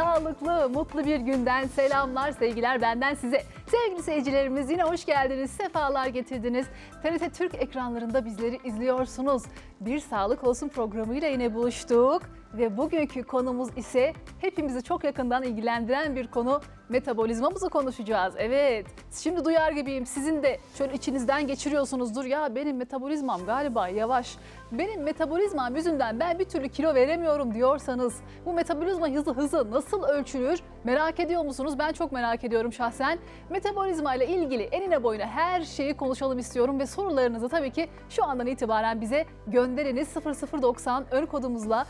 Sağlıklı, mutlu bir günden selamlar, sevgiler benden size. Sevgili seyircilerimiz yine hoş geldiniz, sefalar getirdiniz. TRT Türk ekranlarında bizleri izliyorsunuz. Bir Sağlık Olsun programıyla yine buluştuk. Ve bugünkü konumuz ise hepimizi çok yakından ilgilendiren bir konu metabolizmamızı konuşacağız. Evet şimdi duyar gibiyim sizin de şöyle içinizden geçiriyorsunuzdur. Ya benim metabolizmam galiba yavaş. Benim metabolizmam yüzünden ben bir türlü kilo veremiyorum diyorsanız bu metabolizma hızı hızı nasıl ölçülür merak ediyor musunuz? Ben çok merak ediyorum şahsen. Metabolizma ile ilgili enine boyuna her şeyi konuşalım istiyorum ve sorularınızı tabii ki şu andan itibaren bize gönderiniz 0090 ön kodumuzla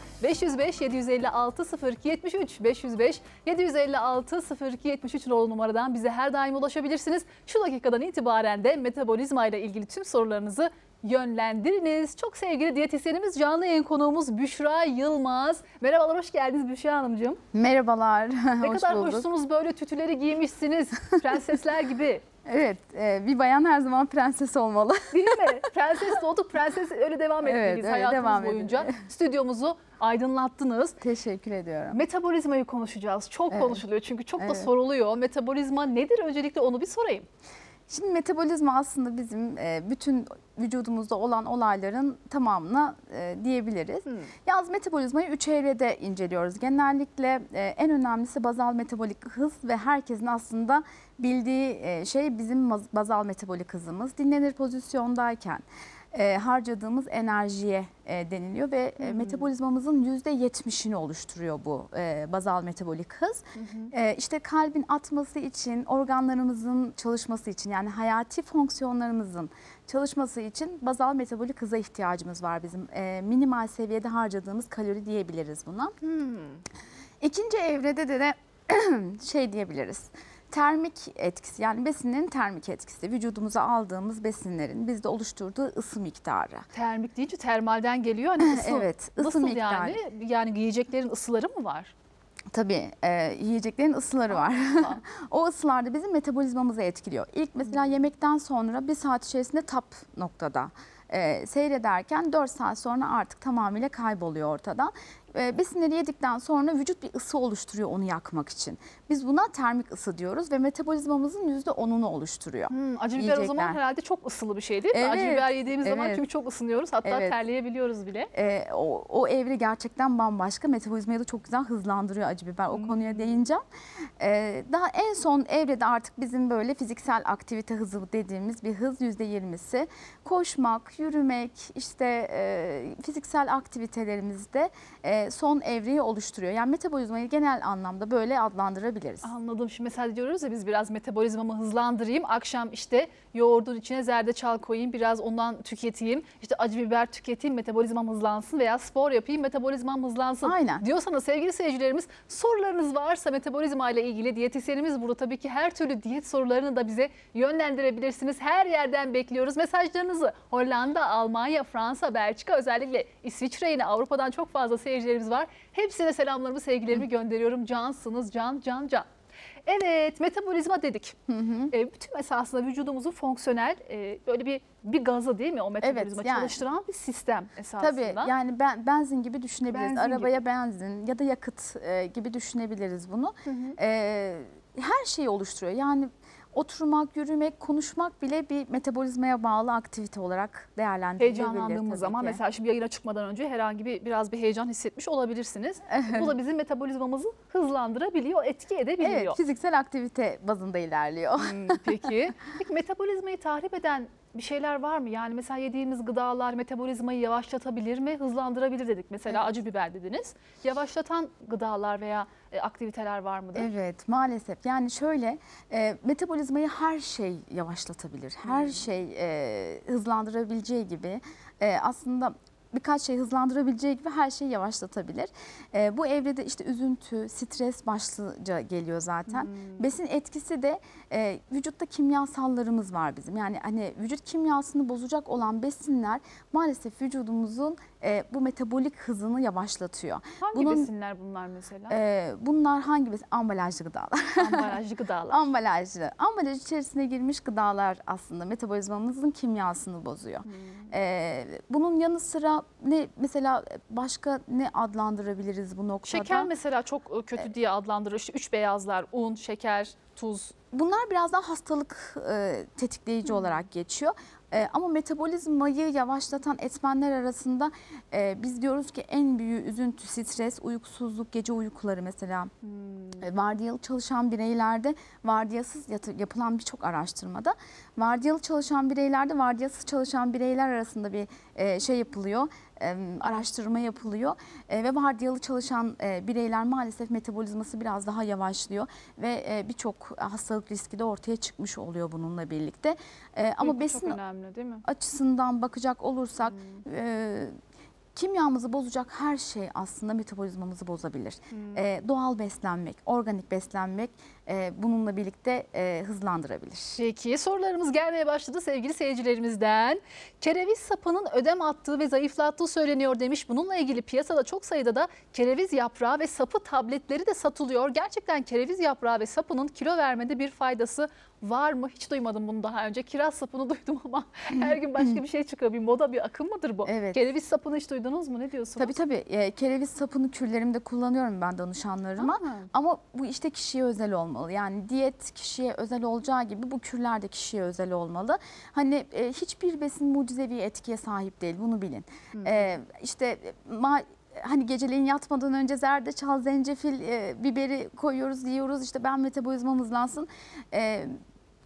505 756 02 73 505 756 02 73 nolu numaradan bize her daim ulaşabilirsiniz. Şu dakikadan itibaren de metabolizma ile ilgili tüm sorularınızı yönlendiriniz. Çok sevgili diyetisyenimiz canlı yayın konuğumuz Büşra Yılmaz. Merhabalar hoş geldiniz Büşra Hanımcığım. Merhabalar, Ne hoş kadar bulduk. hoşsunuz böyle tütüleri giymişsiniz prensesler gibi. Evet, e, bir bayan her zaman prenses olmalı. Değil mi? Prenses doğduk, prenses öyle devam Evet, etmeliyiz öyle hayatımız devam edin. boyunca. Stüdyomuzu aydınlattınız. Teşekkür ediyorum. Metabolizmayı konuşacağız. Çok Evet. konuşuluyor çünkü çok da Evet. soruluyor. Metabolizma nedir? Öncelikle onu bir sorayım. Şimdi metabolizma aslında bizim e, bütün vücudumuzda olan olayların tamamına e, diyebiliriz. Hmm. Yalnız metabolizmayı üç evrede inceliyoruz. Genellikle e, en önemlisi bazal metabolik hız ve herkesin aslında bildiği şey bizim bazal metabolik hızımız. Dinlenir pozisyondayken e, harcadığımız enerjiye e, deniliyor ve e, metabolizmamızın %70'ini oluşturuyor bu e, bazal metabolik hız. E, işte kalbin atması için, organlarımızın çalışması için yani hayati fonksiyonlarımızın çalışması için bazal metabolik hıza ihtiyacımız var bizim. E, minimal seviyede harcadığımız kalori diyebiliriz buna. İkinci evrede de, de şey diyebiliriz. Termik etkisi yani besinlerin termik etkisi. Vücudumuza aldığımız besinlerin bizde oluşturduğu ısı miktarı. Termik deyince termalden geliyor. Hani ısı. Evet, ısı Nasıl miktarı. yani? Yani giyeceklerin ısıları mı var? Tabii e, yiyeceklerin ısıları var. O ısılar da bizim metabolizmamızı etkiliyor. İlk mesela yemekten sonra bir saat içerisinde tap noktada e, seyrederken 4 saat sonra artık tamamıyla kayboluyor ortadan. E, besinleri yedikten sonra vücut bir ısı oluşturuyor onu yakmak için. Biz buna termik ısı diyoruz ve metabolizmamızın %10'unu oluşturuyor. Hmm, acı biber o zaman herhalde çok ısılı bir şey değil mi? Acı Evet, biber yediğimiz zaman evet. çünkü çok ısınıyoruz. Hatta Evet. terleyebiliyoruz bile. E, o, o evre gerçekten bambaşka. Metabolizmayı da çok güzel hızlandırıyor acı biber. O konuya değineceğim. E, daha en son evrede artık bizim böyle fiziksel aktivite hızı dediğimiz bir hız %20'si. Koşmak, yürümek, işte e, fiziksel aktivitelerimizde e, son evreyi oluşturuyor. Yani metabolizmayı genel anlamda böyle adlandırabiliriz. Anladım. Şimdi mesela diyoruz ya biz biraz metabolizmamı hızlandırayım. Akşam işte yoğurdun içine zerdeçal koyayım. Biraz ondan tüketeyim. İşte acı biber tüketeyim. Metabolizmam hızlansın veya spor yapayım. Metabolizmam hızlansın. Aynen. Diyorsanız sevgili seyircilerimiz sorularınız varsa metabolizma ile ilgili diyetisyenimiz burada tabii ki her türlü diyet sorularını da bize yönlendirebilirsiniz. Her yerden bekliyoruz mesajlarınızı. Hollanda, Almanya, Fransa, Belçika özellikle İsviçre yine Avrupa'dan çok fazla seyircilerimiz var. Hepsine selamlarımı, sevgilerimi gönderiyorum. Cansınız, can, can, can. Evet, metabolizma dedik. E, bütün esasında vücudumuzun fonksiyonel e, böyle bir bir gazı değil mi o metabolizma yani. çalıştıran bir sistem esasında. Tabii yani ben, benzin gibi düşünebiliriz. Benzin Arabaya benzin ya da yakıt e, gibi düşünebiliriz bunu. E, her şeyi oluşturuyor. Yani oturmak, yürümek, konuşmak bile bir metabolizmaya bağlı aktivite olarak değerlendirilebilir. Heyecanlandığımız zaman ki. mesela şimdi yayına çıkmadan önce herhangi bir biraz bir heyecan hissetmiş olabilirsiniz. Bu da bizim metabolizmamızı hızlandırabiliyor, etki edebiliyor. Evet, fiziksel aktivite bazında ilerliyor. Hmm, Peki. Peki metabolizmayı tahrip eden bir şeyler var mı? Yani mesela yediğimiz gıdalar metabolizmayı yavaşlatabilir mi, hızlandırabilir dedik. Mesela acı biber dediniz. Yavaşlatan gıdalar veya e, aktiviteler var mıdır? Evet maalesef yani şöyle e, metabolizmayı her şey yavaşlatabilir. Her şey e, hızlandırabileceği gibi e, aslında birkaç şey hızlandırabileceği gibi her şeyi yavaşlatabilir. E, bu evrede işte üzüntü, stres başlıca geliyor zaten. Besin etkisi de e, vücutta kimyasallarımız var bizim. Yani hani vücut kimyasını bozacak olan besinler maalesef vücudumuzun e, bu metabolik hızını yavaşlatıyor. Hangi Bunun- besinler bunlar mesela? E, bunlar hangi besin? Ambalajlı gıdalar. Ambalajlı gıdalar. Ambalajlı. Ambalaj içerisine girmiş gıdalar aslında metabolizmamızın kimyasını bozuyor. Hmm. Ee, bunun yanı sıra ne mesela başka ne adlandırabiliriz bu noktada? Şeker mesela çok e, kötü diye adlandırılıyor. İşte üç beyazlar, un, şeker, tuz. Bunlar biraz daha hastalık e, tetikleyici olarak geçiyor. E, ama metabolizmayı yavaşlatan etmenler arasında e, biz diyoruz ki en büyüğü üzüntü, stres, uykusuzluk, gece uykuları mesela. E, Vardiyalı çalışan bireylerde vardiyasız yapılan birçok araştırmada vardiyalı çalışan bireylerde vardiyasız çalışan bireyler arasında bir e, şey yapılıyor. Araştırma yapılıyor E, ve vardiyalı çalışan e, bireyler maalesef metabolizması biraz daha yavaşlıyor ve e, birçok hastalık riski de ortaya çıkmış oluyor bununla birlikte. Ama Uyku besin önemli değil mi? açısından bakacak olursak e, kimyamızı bozacak her şey aslında metabolizmamızı bozabilir. E, doğal beslenmek, organik beslenmek e, bununla birlikte e, hızlandırabilir. Peki sorularımız gelmeye başladı sevgili seyircilerimizden. Kereviz sapının ödem attığı ve zayıflattığı söyleniyor demiş. Bununla ilgili piyasada çok sayıda da kereviz yaprağı ve sapı tabletleri de satılıyor. Gerçekten kereviz yaprağı ve sapının kilo vermede bir faydası var mı? Hiç duymadım bunu daha önce. Kiraz sapını duydum ama her gün başka bir şey çıkıyor. Bir moda bir akım mıdır bu? Evet. Kereviz sapını hiç duydunuz mu? Ne diyorsunuz? Tabii tabii e, kereviz sapını kürlerimde kullanıyorum ben danışanlarıma. Aa. Ama bu işte kişiye özel olmalı. Yani diyet kişiye özel olacağı gibi bu kürler de kişiye özel olmalı. Hani e, hiçbir besin mucizevi etkiye sahip değil bunu bilin. E, işte ma hani geceleyin yatmadan önce zerdeçal, zencefil, e, biberi koyuyoruz, yiyoruz. İşte ben metabolizmam hızlansın. E,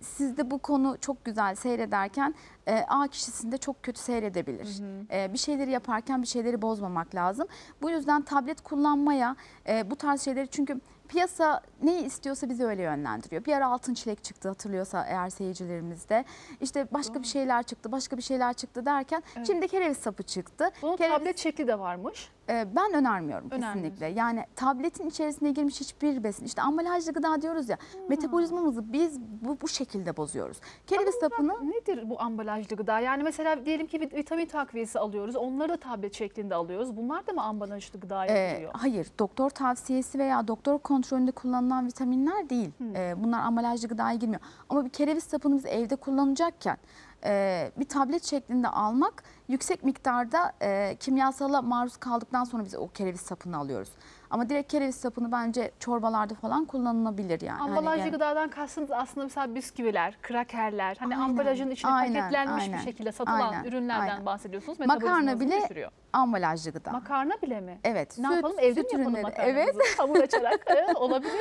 sizde bu konu çok güzel seyrederken e, A kişisinde çok kötü seyredebilir. E, bir şeyleri yaparken bir şeyleri bozmamak lazım. Bu yüzden tablet kullanmaya e, bu tarz şeyleri çünkü piyasa neyi istiyorsa bizi öyle yönlendiriyor. Bir ara altın çilek çıktı hatırlıyorsa eğer seyircilerimizde. İşte başka bir şeyler çıktı, başka bir şeyler çıktı derken Evet. şimdi kereviz sapı çıktı. Bunun Kereviz- tablet şekli de varmış. E, ben önermiyorum kesinlikle. Yani tabletin içerisine girmiş hiçbir besin. İşte ambalajlı gıda diyoruz ya. Metabolizmamızı biz bu, bu şekilde bozuyoruz. Kereviz sapını Nedir bu ambalajlı gıda? Yani mesela diyelim ki vit- vitamin takviyesi alıyoruz. Onları da tablet şeklinde alıyoruz. Bunlar da mı ambalajlı gıdaya Ee, giriyor? hayır, doktor tavsiyesi veya doktor kontrolünde kullanılan vitaminler değil. Ee, bunlar ambalajlı gıdaya girmiyor. Ama bir kereviz sapını biz evde kullanacakken e, bir tablet şeklinde almak yüksek miktarda e, kimyasala maruz kaldıktan sonra biz o kereviz sapını alıyoruz. Ama direkt kereviz sapını bence çorbalarda falan kullanılabilir yani. Hani Ambalajlı yani- gıdadan kastınız aslında mesela bisküviler, krakerler, hani Aynen, ambalajın içine aynen, paketlenmiş aynen, bir şekilde satılan aynen, ürünlerden aynen. bahsediyorsunuz. Makarna bile düşürüyor. Ambalajlı gıda. Makarna bile mi? evet. Ne süt- yapalım? Evde süt mi yapalım makarnamızı? Evet. Hamur açarak e, olabilir.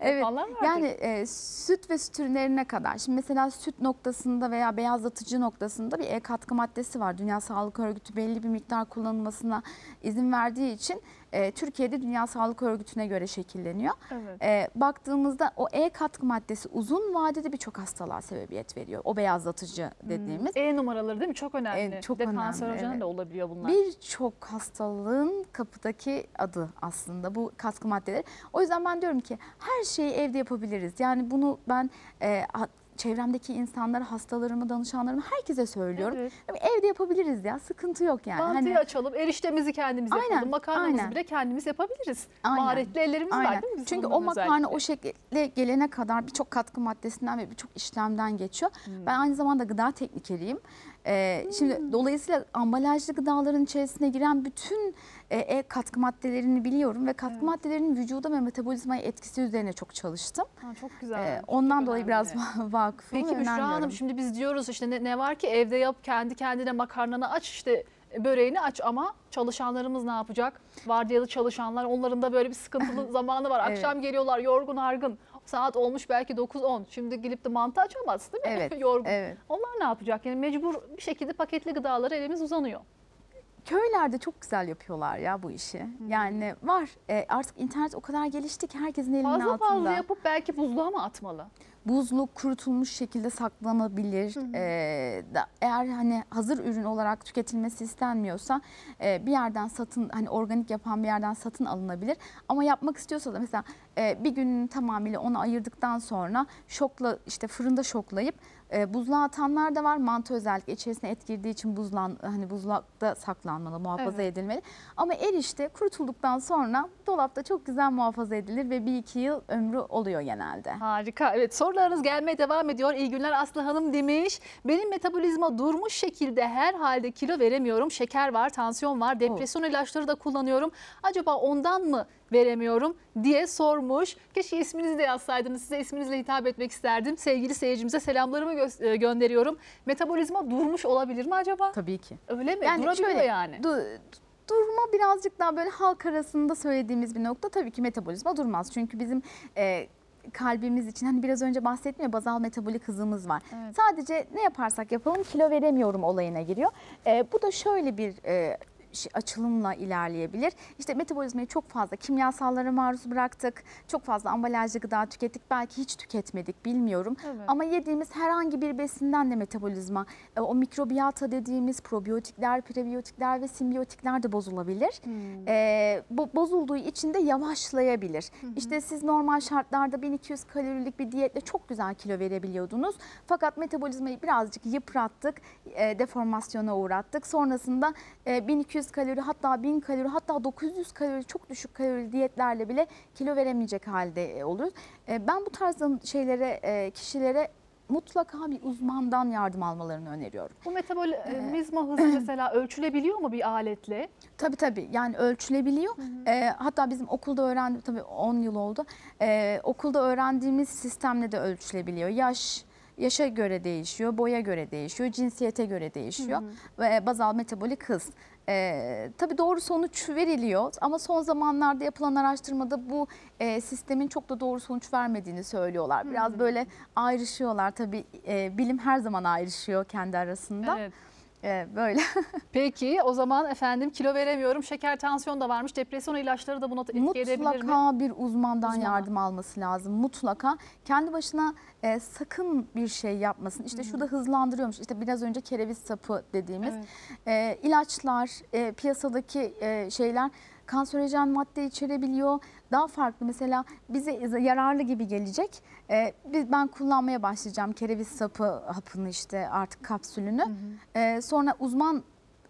Evet. Yani e, süt ve süt ürünlerine kadar. Şimdi mesela süt noktasında veya beyazlatıcı noktasında bir E katkı maddesi var. Dünya Sağlık Örgütü belli bir miktar kullanılmasına izin verdiği için e, Türkiye'de Dünya Sağlık Örgütü'ne göre şekilleniyor. Evet. E, baktığımızda o E katkı maddesi uzun vadede birçok hastalığa sebebiyet veriyor. O beyazlatıcı dediğimiz. E numaraları değil mi? Çok önemli. E, çok bir de önemli, kanserojen evet. de olabiliyor bunlar. Birçok hastalığın kapıdaki adı aslında bu katkı maddeleri. O yüzden ben diyorum ki her şeyi evde yapabiliriz. Yani bunu ben e, çevremdeki insanlara, hastalarıma, danışanlarıma herkese söylüyorum. Evet. Yani Evde yapabiliriz ya sıkıntı yok yani. Mantıyı Hani- açalım, eriştemizi kendimiz Aynen, yapalım, makarnamızı aynen. bile kendimiz yapabiliriz. Aynen. Maharetli ellerimiz var Aynen. değil mi? Çünkü o makarna özellikle? o şekilde gelene kadar birçok katkı maddesinden ve birçok işlemden geçiyor. Hmm. Ben aynı zamanda gıda teknikeriyim. Ee, Şimdi dolayısıyla ambalajlı gıdaların içerisine giren bütün e, e, katkı maddelerini biliyorum ve katkı Evet. maddelerinin vücuda ve metabolizmaya etkisi üzerine çok çalıştım. Ha, çok güzel. Ee, çok ondan dolayı önemli. biraz vakıfım Peki Büşra. Hanım şimdi biz diyoruz işte ne, ne var ki evde yap kendi kendine makarnanı aç işte böreğini aç ama çalışanlarımız ne yapacak? Vardiyalı çalışanlar onların da böyle bir sıkıntılı zamanı var. Evet. Akşam geliyorlar yorgun argın. Saat olmuş belki 9-10. Şimdi gelip de mantı açamaz değil mi? Evet, yorgun. evet. Onlar ne yapacak? Yani mecbur bir şekilde paketli gıdalara elimiz uzanıyor. Köylerde çok güzel yapıyorlar ya bu işi. Yani var. E, artık internet o kadar gelişti ki herkesin elinin Fazla altında. fazla yapıp belki buzluğa mı atmalı? Buzluk kurutulmuş şekilde saklanabilir. Ee, da- eğer hani hazır ürün olarak tüketilmesi istenmiyorsa e, bir yerden satın hani organik yapan bir yerden satın alınabilir. Ama yapmak istiyorsa da mesela e, bir günün tamamıyla onu ayırdıktan sonra şokla işte fırında şoklayıp E, buzluğa atanlar da var. Mantı özellikle içerisine et girdiği için buzlan hani buzlukta saklanmalı, muhafaza Evet. edilmeli. Ama erişte kurutulduktan sonra dolapta çok güzel muhafaza edilir ve bir iki yıl ömrü oluyor genelde. Harika. Evet sorularınız gelmeye devam ediyor. İyi günler Aslı Hanım demiş. Benim metabolizma durmuş şekilde her halde kilo veremiyorum. Şeker var, tansiyon var, depresyon ilaçları da kullanıyorum. Acaba ondan mı veremiyorum diye sormuş. Keşke isminizi de yazsaydınız. Size isminizle hitap etmek isterdim. Sevgili seyircimize selamlarımı gö- e, gönderiyorum. Metabolizma durmuş olabilir mi acaba? Tabii ki. Öyle mi? Yani Durabiliyor şöyle, yani. Du- durma birazcık daha böyle halk arasında söylediğimiz bir nokta tabii ki metabolizma durmaz. Çünkü bizim e, kalbimiz için hani biraz önce bahsettim ya bazal metabolik hızımız var. Evet. Sadece ne yaparsak yapalım kilo veremiyorum olayına giriyor. E, bu da şöyle bir e, açılımla ilerleyebilir. İşte metabolizmayı çok fazla kimyasallara maruz bıraktık. Çok fazla ambalajlı gıda tükettik. Belki hiç tüketmedik bilmiyorum. Evet. Ama yediğimiz herhangi bir besinden de metabolizma, e, o mikrobiyata dediğimiz probiyotikler, prebiyotikler ve simbiyotikler de bozulabilir. Hmm. E, bu bozulduğu için de yavaşlayabilir. İşte siz normal şartlarda 1200 kalorilik bir diyetle çok güzel kilo verebiliyordunuz. Fakat metabolizmayı birazcık yıprattık, e, deformasyona uğrattık. Sonrasında e, 1200 kalori hatta 1000 kalori hatta 900 kalori çok düşük kalori diyetlerle bile kilo veremeyecek halde e, oluruz. E, ben bu tarzda şeylere, e, kişilere mutlaka bir uzmandan yardım almalarını öneriyorum. Bu metabolizma hızı mesela ölçülebiliyor mu bir aletle? Tabii tabii yani ölçülebiliyor. Ee, hatta bizim okulda öğrendim tabii 10 yıl oldu. Ee, okulda öğrendiğimiz sistemle de ölçülebiliyor. Yaş yaşa göre değişiyor, boya göre değişiyor, cinsiyete göre değişiyor ve bazal metabolik hız. Ee, tabii doğru sonuç veriliyor ama son zamanlarda yapılan araştırmada bu e, sistemin çok da doğru sonuç vermediğini söylüyorlar. Biraz böyle ayrışıyorlar tabii e, bilim her zaman ayrışıyor kendi arasında. Evet. Ee, böyle. Peki o zaman efendim kilo veremiyorum. Şeker, tansiyon da varmış. Depresyon ilaçları da buna etki edebilir mi? Mutlaka bir uzmandan Uzman. yardım alması lazım. Mutlaka kendi başına e, sakın bir şey yapmasın. İşte şu da hızlandırıyormuş. İşte biraz önce kereviz sapı dediğimiz Evet. e, ilaçlar, e, piyasadaki e, şeyler kanserojen madde içerebiliyor. Daha farklı mesela bize yararlı gibi gelecek. E, biz ben kullanmaya başlayacağım kereviz sapı hapını işte artık kapsülünü. E, sonra uzman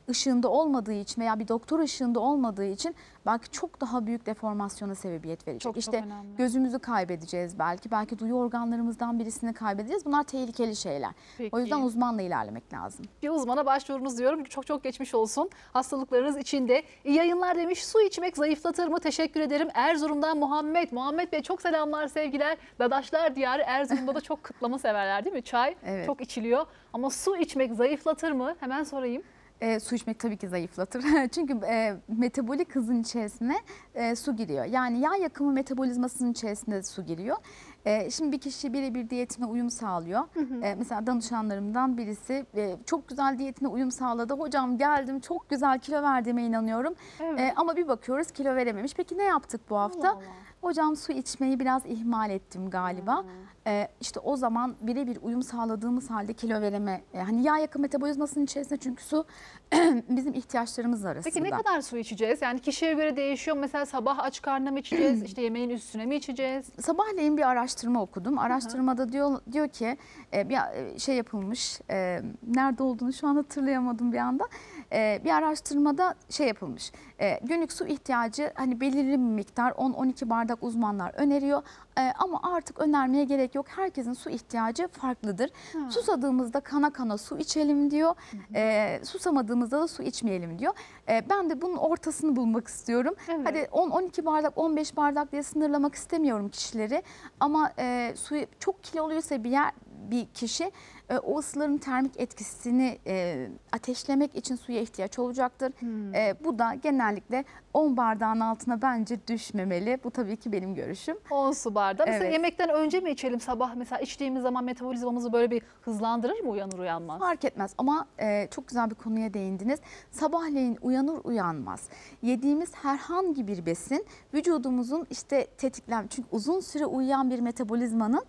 ışığında olmadığı için veya bir doktor ışığında olmadığı için belki çok daha büyük deformasyona sebebiyet verecek. Çok, çok işte önemli. gözümüzü kaybedeceğiz belki. Belki duyu organlarımızdan birisini kaybedeceğiz. Bunlar tehlikeli şeyler. Peki. O yüzden uzmanla ilerlemek lazım. Bir uzmana başvurunuz diyorum. Çok çok geçmiş olsun. Hastalıklarınız içinde. İyi yayınlar demiş. Su içmek zayıflatır mı? Teşekkür ederim. Erzurum'dan Muhammed. Muhammed Bey çok selamlar, sevgiler. Dadaşlar diyarı Erzurum'da da çok kıtlama severler değil mi? Çay Evet. çok içiliyor. Ama su içmek zayıflatır mı? Hemen sorayım. E, su içmek tabii ki zayıflatır. Çünkü e, metabolik hızın içerisine e, su giriyor. Yani yağ yakımı metabolizmasının içerisinde de su giriyor. E, şimdi bir kişi birebir diyetine uyum sağlıyor. E, mesela danışanlarımdan birisi e, çok güzel diyetine uyum sağladı. Hocam geldim çok güzel kilo verdiğime inanıyorum. Evet. E, ama bir bakıyoruz kilo verememiş. Peki ne yaptık bu hafta? Allah Allah. Hocam su içmeyi biraz ihmal ettim galiba. Ee, işte o zaman birebir uyum sağladığımız halde kilo vereme. e, Hani yağ yakın metabolizmasının içerisinde çünkü su bizim ihtiyaçlarımız arasında. Peki ne kadar su içeceğiz? Yani kişiye göre değişiyor. Mesela sabah aç karnına mı içeceğiz? işte yemeğin üstüne mi içeceğiz? Sabahleyin bir araştırma okudum. Araştırmada diyor diyor ki e, bir e, şey yapılmış. e, nerede olduğunu şu an hatırlayamadım bir anda. E, bir araştırmada şey yapılmış. E, günlük su ihtiyacı hani belirli bir miktar 10-12 bardak uzmanlar öneriyor. E, ama artık önermeye gerek yok. Herkesin su ihtiyacı farklıdır. Susadığımızda kana kana su içelim diyor. E, susamadığımızda da su içmeyelim diyor. E, ben de bunun ortasını bulmak istiyorum. Evet. Hadi 10-12 bardak 15 bardak diye sınırlamak istemiyorum kişileri. Ama e, suyu çok kiloluysa bir yer bir kişi e, o ısıların termik etkisini e, ateşlemek için suya ihtiyaç olacaktır. E, bu da genellikle 10 bardağın altına bence düşmemeli. Bu tabii ki benim görüşüm. 10 su bardağı. Mesela Evet. yemekten önce mi içelim sabah? Mesela içtiğimiz zaman metabolizmamızı böyle bir hızlandırır mı uyanır uyanmaz? Fark etmez ama e, çok güzel bir konuya değindiniz. Sabahleyin uyanır uyanmaz yediğimiz herhangi bir besin vücudumuzun işte tetiklen çünkü uzun süre uyuyan bir metabolizmanın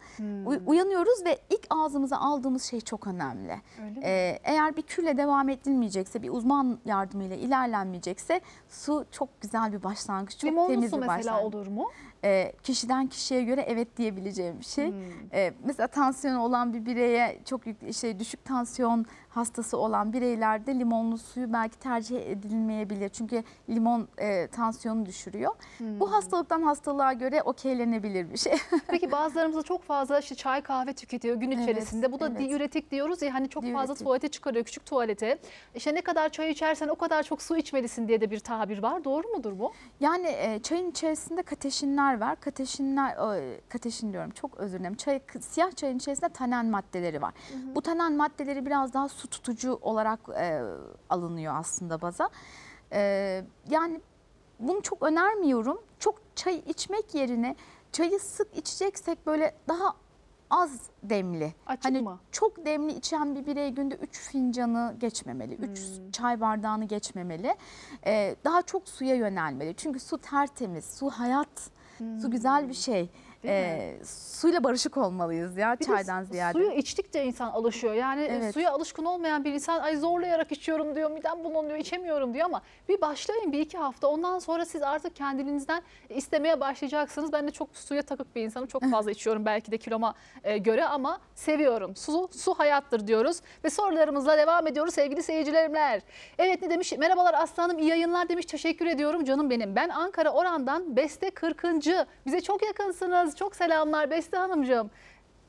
uy- uyanıyoruz ve ilk ağzımıza aldığımız şey çok önemli. Öyle mi? E, eğer bir külle devam edilmeyecekse bir uzman yardımıyla ilerlenmeyecekse su çok güzel bir başlangıç çok Limonlu temiz su bir mesela başlangıç. olur mu? e, kişiden kişiye göre evet diyebileceğim bir şey. Hmm. E, mesela tansiyonu olan bir bireye çok yük, şey, düşük tansiyon hastası olan bireylerde limonlu suyu belki tercih edilmeyebilir. Çünkü limon e, tansiyonu düşürüyor. Hmm. Bu hastalıktan hastalığa göre okeylenebilir bir şey. Peki bazılarımız çok fazla işte çay kahve tüketiyor gün Evet, içerisinde. Bu da evet. diüretik diyoruz ya hani çok fazla Diüretik. tuvalete çıkarıyor küçük tuvalete. İşte ne kadar çay içersen o kadar çok su içmelisin diye de bir tabir var. Doğru mudur bu? Yani e, çayın içerisinde kateşinler var. Kateşinler, e, kateşin diyorum çok özür dilerim. Çay, siyah çayın içerisinde tanen maddeleri var. Bu tanen maddeleri biraz daha su tutucu olarak e, alınıyor aslında baza. E, yani bunu çok önermiyorum. Çok çay içmek yerine çayı sık içeceksek böyle daha az demli. Açık hani mı? çok demli içen bir birey günde 3 fincanı geçmemeli. 3 Hmm. çay bardağını geçmemeli. Ee, daha çok suya yönelmeli. Çünkü su tertemiz, su hayat, su güzel bir şey. Ee, suyla barışık olmalıyız ya Bir de çaydan ziyade. Suyu içtikçe insan alışıyor. Yani e, Evet. suya alışkın olmayan bir insan ay zorlayarak içiyorum diyor, midem bulanıyor, içemiyorum diyor ama bir başlayın bir iki hafta. Ondan sonra siz artık kendinizden istemeye başlayacaksınız. Ben de çok suya takık bir insanım. Çok fazla içiyorum belki de kiloma e, göre ama seviyorum. Su, su hayattır diyoruz ve sorularımızla devam ediyoruz sevgili seyircilerimler. Evet ne demiş? Merhabalar Aslanım iyi yayınlar demiş. Teşekkür ediyorum canım benim. Ben Ankara Oran'dan Beste 40. Bize çok yakınsınız. Çok selamlar Beste Hanımcığım.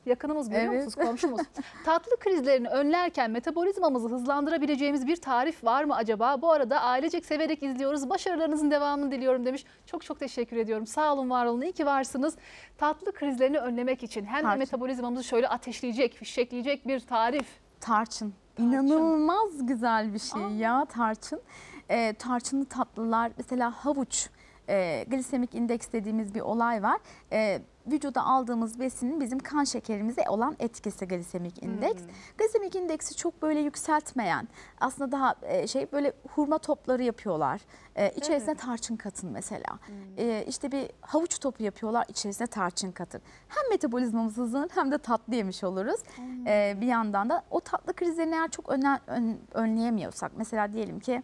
Yakınımız görüyor Evet. musunuz komşumuz? Tatlı krizlerini önlerken metabolizmamızı hızlandırabileceğimiz bir tarif var mı acaba? Bu arada ailecek severek izliyoruz. Başarılarınızın devamını diliyorum demiş. Çok çok teşekkür ediyorum. Sağ olun var olun. İyi ki varsınız. Tatlı krizlerini önlemek için hem de Tarçın. metabolizmamızı şöyle ateşleyecek, fişekleyecek bir tarif. Tarçın. Tarçın. İnanılmaz güzel bir şey Aa. ya tarçın. Ee, tarçınlı tatlılar mesela havuç. e, glisemik indeks dediğimiz bir olay var. E, vücuda aldığımız besinin bizim kan şekerimize olan etkisi glisemik indeks. Hmm. Glisemik indeksi çok böyle yükseltmeyen aslında daha e, şey böyle hurma topları yapıyorlar. E, içerisine Evet. tarçın katın mesela. Hmm. E, işte bir havuç topu yapıyorlar içerisine tarçın katın. Hem metabolizmamız hızlanır hem de tatlı yemiş oluruz. Hmm. E, bir yandan da o tatlı krizlerini eğer çok öne- ön- önleyemiyorsak mesela diyelim ki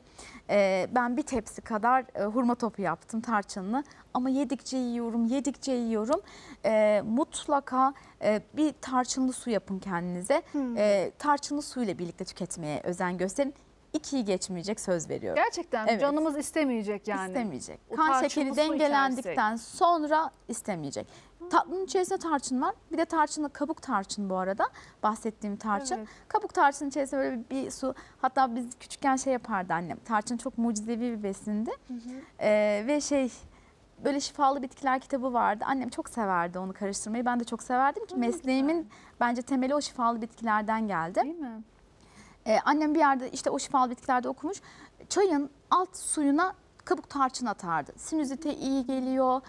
e, ben bir tepsi kadar e, hurma topu yaptım tarçınlı ama yedikçe yiyorum yedikçe yiyorum E, mutlaka e, bir tarçınlı su yapın kendinize Hmm. e, tarçınlı suyla birlikte tüketmeye özen gösterin. İkiyi geçmeyecek söz veriyorum. Gerçekten Evet. canımız istemeyecek yani. İstemeyecek. O Kan şekeri dengelendikten sonra istemeyecek. Tatlının içerisinde tarçın var. Bir de tarçınlı kabuk tarçın bu arada. Bahsettiğim tarçın. Evet. Kabuk tarçının içerisinde böyle bir su. Hatta biz küçükken şey yapardı annem. Tarçın çok mucizevi bir besindi. Ee, ve şey böyle şifalı bitkiler kitabı vardı. Annem çok severdi onu karıştırmayı. Ben de çok severdim ki mesleğimin bence temeli o şifalı bitkilerden geldi. Değil mi? Ee, annem bir yerde işte o şifalı bitkilerde okumuş. Çayın alt suyuna kabuk tarçın atardı. Sinüzite iyi geliyor.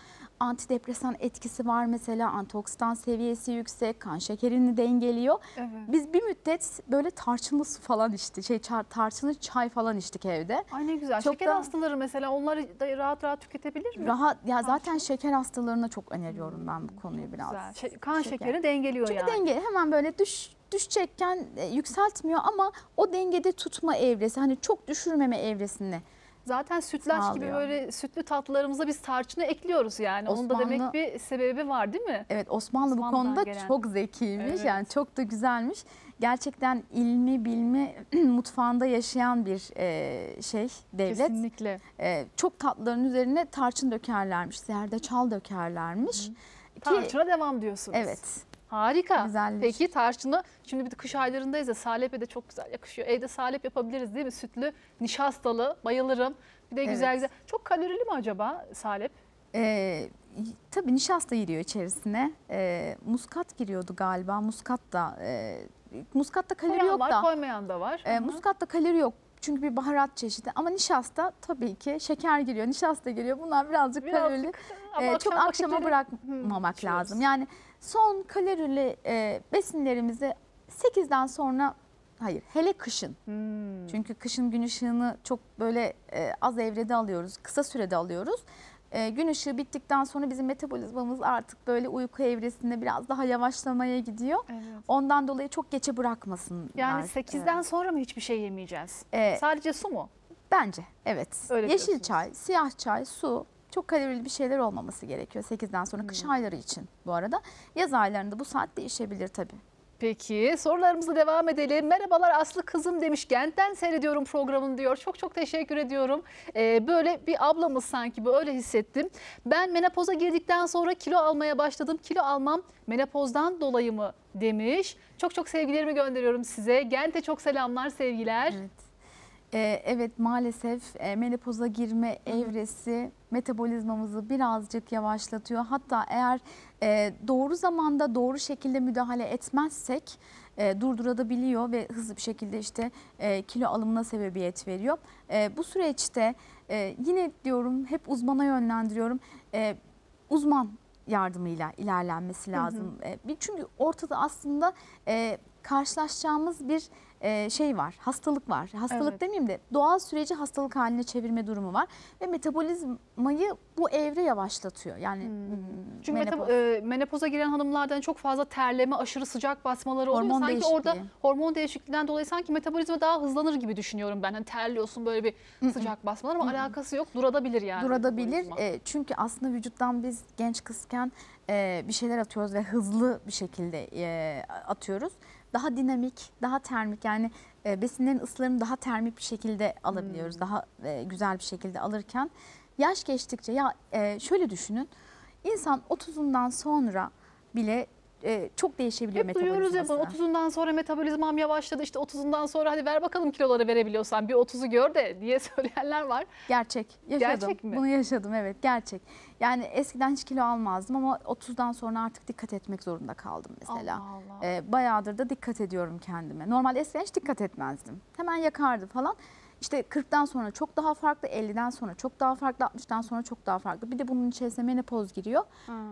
Antidepresan etkisi var mesela. Antioksidan seviyesi yüksek. Kan şekerini dengeliyor. Evet. Biz bir müddet böyle tarçınlı su falan içtik. Şey tarçınlı çay falan içtik evde. Ay ne güzel. Çok Şeker da- hastaları mesela onları da rahat rahat tüketebilir mi? Rahat ya zaten şeker hastalarına çok öneriyorum ben bu konuyu biraz. Güzel. Şey- kan Şeker. şekerini dengeliyor Çünkü yani. denge hemen böyle düş düşecekken e, yükseltmiyor ama o dengede tutma evresi hani çok düşürmeme evresini Zaten sütlaç gibi Sağlıyor. böyle sütlü tatlılarımıza biz tarçını ekliyoruz yani. Onun da demek Osmanlı- bir sebebi var değil mi? Evet Osmanlı bu konuda gelen. çok zekiymiş. Evet. Yani çok da güzelmiş. Gerçekten ilmi bilmi mutfağında yaşayan bir e, şey devlet. Kesinlikle. E, çok tatlıların üzerine tarçın dökerlermiş, zerdeçal dökerlermiş. Ki, Tarçına devam diyorsunuz. evet. Harika. Güzelmiş. Peki tarçını şimdi bir de kış aylarındayız ya salepe de çok güzel yakışıyor. Evde salep yapabiliriz değil mi? Sütlü, nişastalı bayılırım. Bir de güzel Evet. güzel. Çok kalorili mi acaba salep? E, tabii nişasta giriyor içerisine. E, muskat giriyordu galiba. Muskat da e, muskatta kalori Koyan yok var, da. koymayan da var. E, Hı hı. muskatta kalori yok. Çünkü bir baharat çeşidi ama nişasta tabii ki şeker giriyor, nişasta giriyor. Bunlar birazcık, kalorili. Birazcık ama Ee, çok akşam akşama vakitleri- bırakmamak içiyoruz. lazım. Yani son kalorili e, besinlerimizi 8'den sonra hayır hele kışın. Hmm. Çünkü kışın gün ışığını çok böyle e, az evrede alıyoruz. Kısa sürede alıyoruz. E, gün ışığı bittikten sonra bizim metabolizmamız artık böyle uyku evresinde biraz daha yavaşlamaya gidiyor. Evet. Ondan dolayı çok geçe bırakmasın. Yani 8'den sonra mı hiçbir şey yemeyeceğiz? E, Sadece su mu? bence evet. Öyle Yeşil çay, siyah çay, su çok kalorili bir şeyler olmaması gerekiyor 8'den sonra kış ayları için bu arada. Yaz aylarında bu saat değişebilir tabii. Peki sorularımıza devam edelim. Merhabalar Aslı kızım demiş Gent'ten seyrediyorum programını diyor. Çok çok teşekkür ediyorum. Ee, böyle bir ablamız sanki böyle hissettim. Ben menopoza girdikten sonra kilo almaya başladım. Kilo almam menopozdan dolayı mı demiş. Çok çok sevgilerimi gönderiyorum size. Gent'e çok selamlar sevgiler. Evet. Ee, evet maalesef e, menopoza girme evresi metabolizmamızı birazcık yavaşlatıyor. Hatta eğer e, doğru zamanda doğru şekilde müdahale etmezsek e, durdurabiliyor ve hızlı bir şekilde işte e, kilo alımına sebebiyet veriyor. E, bu süreçte e, yine diyorum hep uzmana yönlendiriyorum. E, uzman yardımıyla ilerlenmesi lazım. E, bir çünkü ortada aslında e, karşılaşacağımız bir e, şey var, hastalık var. Hastalık Evet. demeyeyim de doğal süreci hastalık haline çevirme durumu var ve metabolizmayı bu evre yavaşlatıyor. Yani hmm, Çünkü menopoz. e, menopoza giren hanımlardan çok fazla terleme, aşırı sıcak basmaları oluyor. Hormon sanki orada değişikliği. hormon değişikliğinden dolayı sanki metabolizma daha hızlanır gibi düşünüyorum ben. Hani terliyorsun böyle bir sıcak basmalar ama alakası yok. Duradabilir yani. durabilir. metabolizma. E, çünkü aslında vücuttan biz genç kızken e, bir şeyler atıyoruz ve hızlı bir şekilde e, atıyoruz. Daha dinamik, daha termik yani e, besinlerin ısılarını daha termik bir şekilde alabiliyoruz. Daha e, güzel bir şekilde alırken yaş geçtikçe ya e, şöyle düşünün. İnsan 30'undan sonra bile e, çok değişebiliyor Hep duyuyoruz ya bu metabolizması. 30'undan sonra metabolizmam yavaşladı işte 30'undan sonra hadi ver bakalım kiloları verebiliyorsan bir 30'u gör de diye söyleyenler var. Gerçek. Yaşadım. Gerçek mi? Bunu yaşadım evet gerçek. Yani eskiden hiç kilo almazdım ama 30'dan sonra artık dikkat etmek zorunda kaldım mesela. Allah Allah. Ee, bayağıdır da dikkat ediyorum kendime. Normalde eskiden hiç dikkat etmezdim. Hemen yakardı falan. İşte 40'tan sonra çok daha farklı, 50'den sonra çok daha farklı, 60'tan sonra çok daha farklı. Bir de bunun içerisine menopoz giriyor.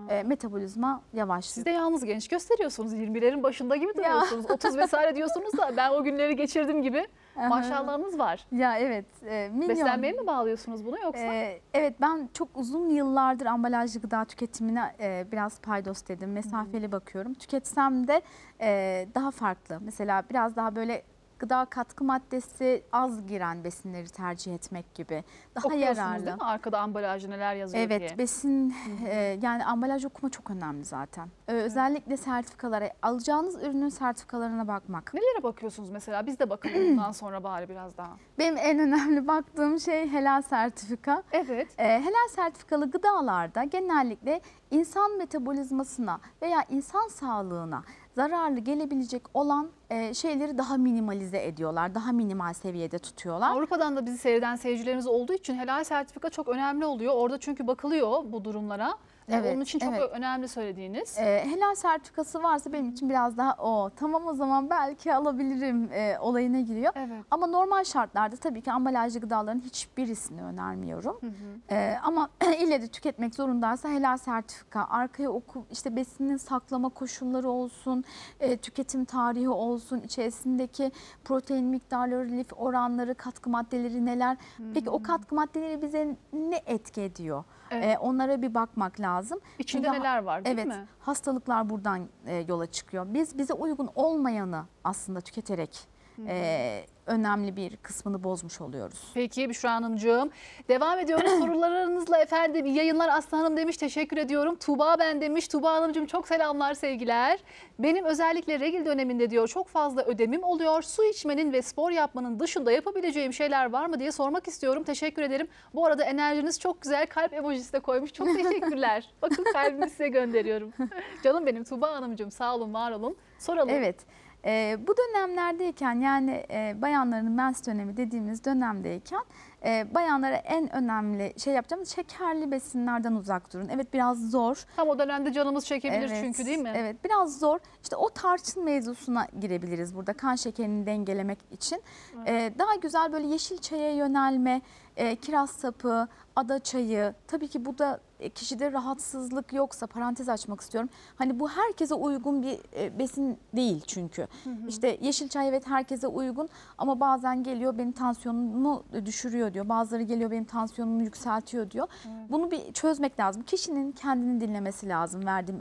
Ee, metabolizma Siz yavaşlıyor. de yalnız genç gösteriyorsunuz. 20'lerin başında gibi duruyorsunuz. 30 vesaire diyorsunuz da ben o günleri geçirdim gibi. Maşallahınız var. Ya evet. E, milyon. Beslenmeye mi bağlıyorsunuz bunu yoksa? Ee, evet ben çok uzun yıllardır ambalajlı gıda tüketimine e, biraz paydos dedim. Mesafeli bakıyorum. Tüketsem de e, daha farklı. Mesela biraz daha böyle gıda katkı maddesi az giren besinleri tercih etmek gibi. Daha Okuyorsunuz yararlı. değil mi? Arkada ambalajda neler yazıyor diye. Evet besin e, yani ambalaj okuma çok önemli zaten. Ee, özellikle sertifikalara alacağınız ürünün sertifikalarına bakmak. Nelere bakıyorsunuz mesela? Biz de bakalım bundan sonra bari biraz daha. Benim en önemli baktığım şey helal sertifika. Evet. E, helal sertifikalı gıdalarda genellikle insan metabolizmasına veya insan sağlığına zararlı gelebilecek olan e, şeyleri daha minimalize ediyorlar. Daha minimal seviyede tutuyorlar. Avrupa'dan da bizi seyreden seyircilerimiz olduğu için helal sertifika çok önemli oluyor. Orada çünkü bakılıyor bu durumlara. Evet, Onun için çok evet. önemli söylediğiniz. E, helal sertifikası varsa benim için biraz daha o tamam o zaman belki alabilirim e, olayına giriyor. Evet. Ama normal şartlarda tabii ki ambalajlı gıdaların hiçbirisini önermiyorum. Hı hı. Ee, ama ille de tüketmek zorundaysa helal sertifika, arkaya oku işte besinin saklama koşulları olsun, e, tüketim tarihi olsun, içerisindeki protein miktarları, lif oranları, katkı maddeleri neler? Peki o katkı maddeleri bize ne etki ediyor? Evet. Ee, onlara bir bakmak lazım. İçinde Çünkü neler var değil evet, mi? hastalıklar buradan e, yola çıkıyor. Biz bize uygun olmayanı aslında tüketerek e, önemli bir kısmını bozmuş oluyoruz. Peki Büşra Hanımcığım. Devam ediyoruz sorularınızla efendim. İyi yayınlar Aslı Hanım demiş. Teşekkür ediyorum. Tuğba ben demiş. Tuğba Hanımcığım çok selamlar sevgiler. Benim özellikle regil döneminde diyor çok fazla ödemim oluyor. Su içmenin ve spor yapmanın dışında yapabileceğim şeyler var mı diye sormak istiyorum. Teşekkür ederim. Bu arada enerjiniz çok güzel. Kalp emojisi de koymuş. Çok teşekkürler. Bakın kalbimi size gönderiyorum. Canım benim Tuğba Hanımcığım sağ olun var olun. Soralım. Evet. Ee, bu dönemlerdeyken yani e, bayanların mens dönemi dediğimiz dönemdeyken e, bayanlara en önemli şey yapacağımız şekerli besinlerden uzak durun. Evet biraz zor. Tam o dönemde canımız çekebilir Evet, çünkü değil mi? Evet biraz zor. İşte o tarçın mevzusuna girebiliriz burada kan şekerini dengelemek için. Ee, daha güzel böyle yeşil çaya yönelme, e, kiraz sapı, ada çayı. Tabii ki bu da e, kişide rahatsızlık yoksa parantez açmak istiyorum. Hani bu herkese uygun bir e, besin değil çünkü. İşte yeşil çay evet herkese uygun ama bazen geliyor benim tansiyonumu düşürüyor diyor. Bazıları geliyor benim tansiyonumu yükseltiyor diyor. Bunu bir çözmek lazım. Kişinin kendini dinlemesi lazım verdiğim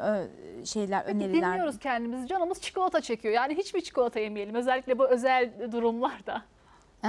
şeyler, Peki öneriler. dinliyoruz kendimizi. Canımız çikolata çekiyor. Yani hiçbir çikolata yemeyelim. Özellikle bu özel durumlarda. Ee,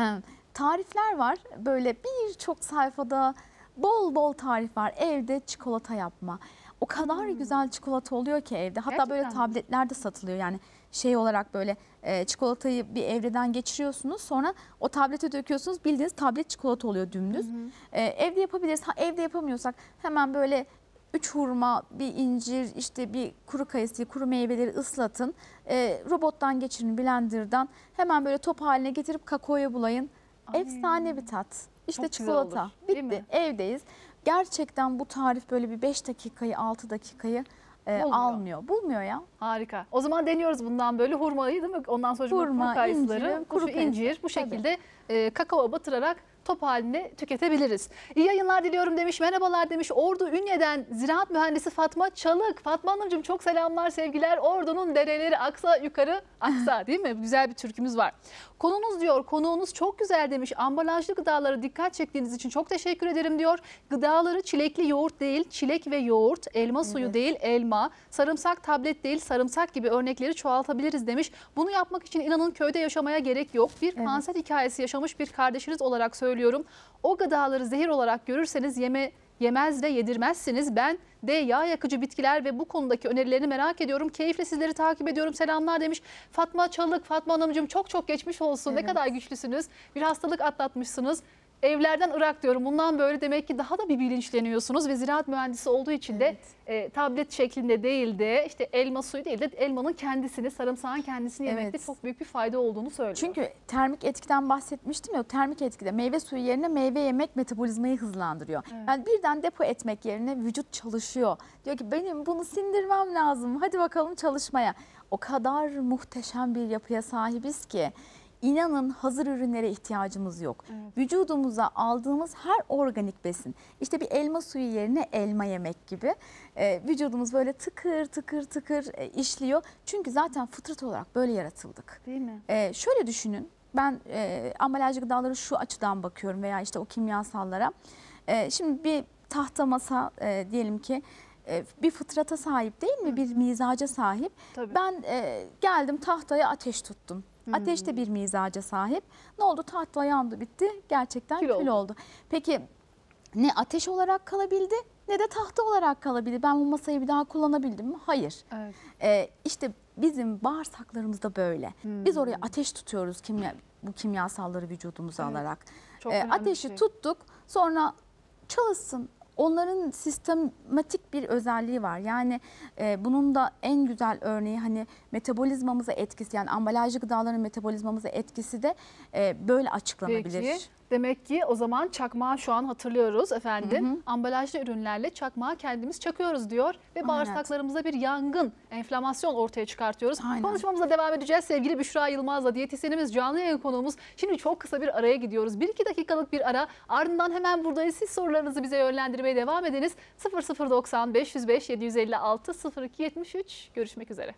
tarifler var. Böyle birçok sayfada Bol bol tarif var. Evde çikolata yapma. O kadar güzel çikolata oluyor ki evde. Hatta böyle Hmm. Gerçekten mi? tabletler de satılıyor. Yani şey olarak böyle e, çikolatayı bir evreden geçiriyorsunuz. Sonra o tablete döküyorsunuz. Bildiğiniz tablet çikolata oluyor dümdüz. E, evde yapabiliriz. Ha, evde yapamıyorsak hemen böyle üç hurma, bir incir, işte bir kuru kayısı, kuru meyveleri ıslatın. E, robottan geçirin, blenderdan. Hemen böyle top haline getirip kakaoya bulayın. Ay. Efsane bir tat. İşte Çok çikolata. Bitti. Evdeyiz. Gerçekten bu tarif böyle bir 5 dakikayı, 6 dakikayı e, Bulmuyor. almıyor. Bulmuyor ya. Harika. O zaman deniyoruz bundan böyle hurmayı değil mi? Ondan sonra Hurma, kuru kayısıları, inciri, kuru incir bu şekilde e, kakao batırarak top haline tüketebiliriz. İyi yayınlar diliyorum demiş. Merhabalar demiş. Ordu Ünye'den ziraat mühendisi Fatma Çalık. Fatma Hanımcığım çok selamlar sevgiler. Ordu'nun dereleri aksa yukarı aksa değil mi? Güzel bir türkümüz var. Konunuz diyor konuğunuz çok güzel demiş. Ambalajlı gıdalara dikkat çektiğiniz için çok teşekkür ederim diyor. Gıdaları çilekli yoğurt değil çilek ve yoğurt, elma suyu Evet. değil elma, sarımsak tablet değil sarımsak gibi örnekleri çoğaltabiliriz demiş. Bunu yapmak için inanın köyde yaşamaya gerek yok. Bir Evet. kanser hikayesi yaşamış bir kardeşiniz olarak söylüyorum. O gıdaları zehir olarak görürseniz yeme yemez ve yedirmezsiniz. Ben de yağ yakıcı bitkiler ve bu konudaki önerilerini merak ediyorum. Keyifle sizleri takip ediyorum. Selamlar demiş. Fatma Çalık, Fatma Hanımcığım çok çok geçmiş olsun. Ne Evet. kadar güçlüsünüz. Bir hastalık atlatmışsınız. Evlerden Irak diyorum. Bundan böyle demek ki daha da bir bilinçleniyorsunuz ve ziraat mühendisi olduğu için de Evet. e, tablet şeklinde değil de işte elma suyu değil de elmanın kendisini, sarımsağın kendisini yemekte Evet. çok büyük bir fayda olduğunu söylüyor. Çünkü termik etkiden bahsetmiştim ya termik etkide meyve suyu yerine meyve yemek metabolizmayı hızlandırıyor. Evet. Yani birden depo etmek yerine vücut çalışıyor. Diyor ki benim bunu sindirmem lazım. Hadi bakalım çalışmaya. O kadar muhteşem bir yapıya sahibiz ki inanın hazır ürünlere ihtiyacımız yok. Evet. Vücudumuza aldığımız her organik besin işte bir elma suyu yerine elma yemek gibi e, vücudumuz böyle tıkır tıkır tıkır e, işliyor. Çünkü zaten fıtrat olarak böyle yaratıldık. değil mi? Ee, şöyle düşünün. Ben e, ambalajlı gıdaları şu açıdan bakıyorum veya işte o kimyasallara. Ee, şimdi bir tahta masa e, diyelim ki e, bir fıtrata sahip değil mi? Bir mizaca sahip. Tabii. Ben e, geldim tahtaya ateş tuttum. Ateş de bir mizaca sahip. Ne oldu? Tahta yandı bitti. Gerçekten Kül kül, oldu. oldu. Peki ne ateş olarak kalabildi ne de tahta olarak kalabildi. Ben bu masayı bir daha kullanabildim mi? Hayır. Evet. Ee, işte bizim bağırsaklarımız da böyle. Biz oraya Hmm. ateş tutuyoruz kimya bu kimyasalları vücudumuza Evet, alarak. Çok Ee, ateşi şey. tuttuk sonra çalışsın. Onların sistematik bir özelliği var. Yani e, bunun da en güzel örneği hani metabolizmamıza etkisi yani ambalajlı gıdaların metabolizmamıza etkisi de e, böyle açıklanabilir. Peki. Demek ki o zaman çakmağı şu an hatırlıyoruz efendim. Ambalajlı ürünlerle çakmağı kendimiz çakıyoruz diyor ve bağırsaklarımızda bir yangın, enflamasyon ortaya çıkartıyoruz. Aynen. Konuşmamıza devam edeceğiz. Sevgili Büşra Yılmaz'la diyetisyenimiz canlı yayın konuğumuz. Şimdi çok kısa bir araya gidiyoruz. 1-2 dakikalık bir ara. Ardından hemen buradayız. Siz sorularınızı bize yönlendirmeye devam ediniz. 0090 505 756 0273 görüşmek üzere.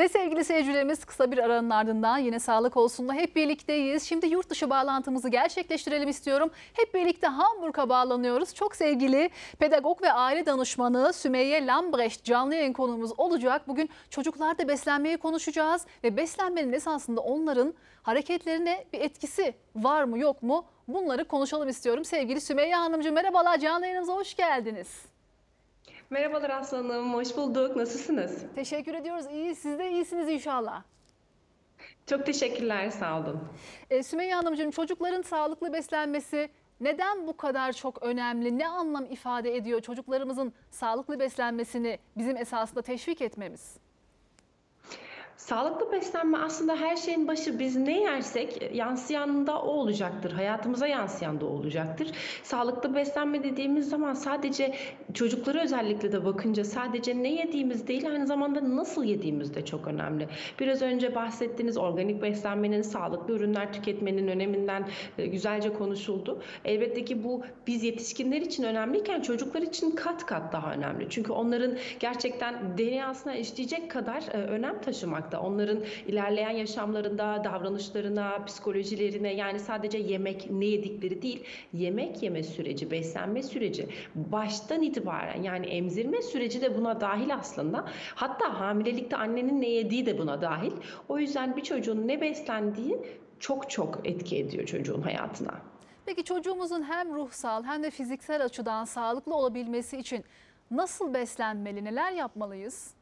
Ve sevgili seyircilerimiz kısa bir aranın ardından yine sağlık olsunla hep birlikteyiz. Şimdi yurt dışı bağlantımızı gerçekleştirelim istiyorum. Hep birlikte Hamburg'a bağlanıyoruz. Çok sevgili pedagog ve aile danışmanı Sümeyye Lambrecht canlı yayın konuğumuz olacak. Bugün çocuklarda beslenmeyi konuşacağız ve beslenmenin esasında onların hareketlerine bir etkisi var mı yok mu? Bunları konuşalım istiyorum. Sevgili Sümeyye Hanımcığım merhabalar canlı yayınımıza hoş geldiniz. Merhabalar Aslanım, hoş bulduk. Nasılsınız? Teşekkür ediyoruz. İyi, siz de iyisiniz inşallah. Çok teşekkürler, sağ olun. E, Sümeyye Hanımcığım çocukların sağlıklı beslenmesi neden bu kadar çok önemli? Ne anlam ifade ediyor çocuklarımızın sağlıklı beslenmesini bizim esasında teşvik etmemiz? Sağlıklı beslenme aslında her şeyin başı. Biz ne yersek yansıyan da o olacaktır. Hayatımıza yansıyan da o olacaktır. Sağlıklı beslenme dediğimiz zaman sadece çocuklara özellikle de bakınca sadece ne yediğimiz değil aynı zamanda nasıl yediğimiz de çok önemli. Biraz önce bahsettiğiniz organik beslenmenin, sağlıklı ürünler tüketmenin öneminden e, güzelce konuşuldu. Elbette ki bu biz yetişkinler için önemliyken çocuklar için kat kat daha önemli. Çünkü onların gerçekten DNA'sına işleyecek kadar e, önem taşımakta. Onların ilerleyen yaşamlarında, davranışlarına, psikolojilerine yani sadece yemek ne yedikleri değil, yemek yeme süreci, beslenme süreci baştan itibaren yani emzirme süreci de buna dahil aslında. Hatta hamilelikte annenin ne yediği de buna dahil. O yüzden bir çocuğun ne beslendiği çok çok etki ediyor çocuğun hayatına. Peki çocuğumuzun hem ruhsal hem de fiziksel açıdan sağlıklı olabilmesi için nasıl beslenmeli, neler yapmalıyız?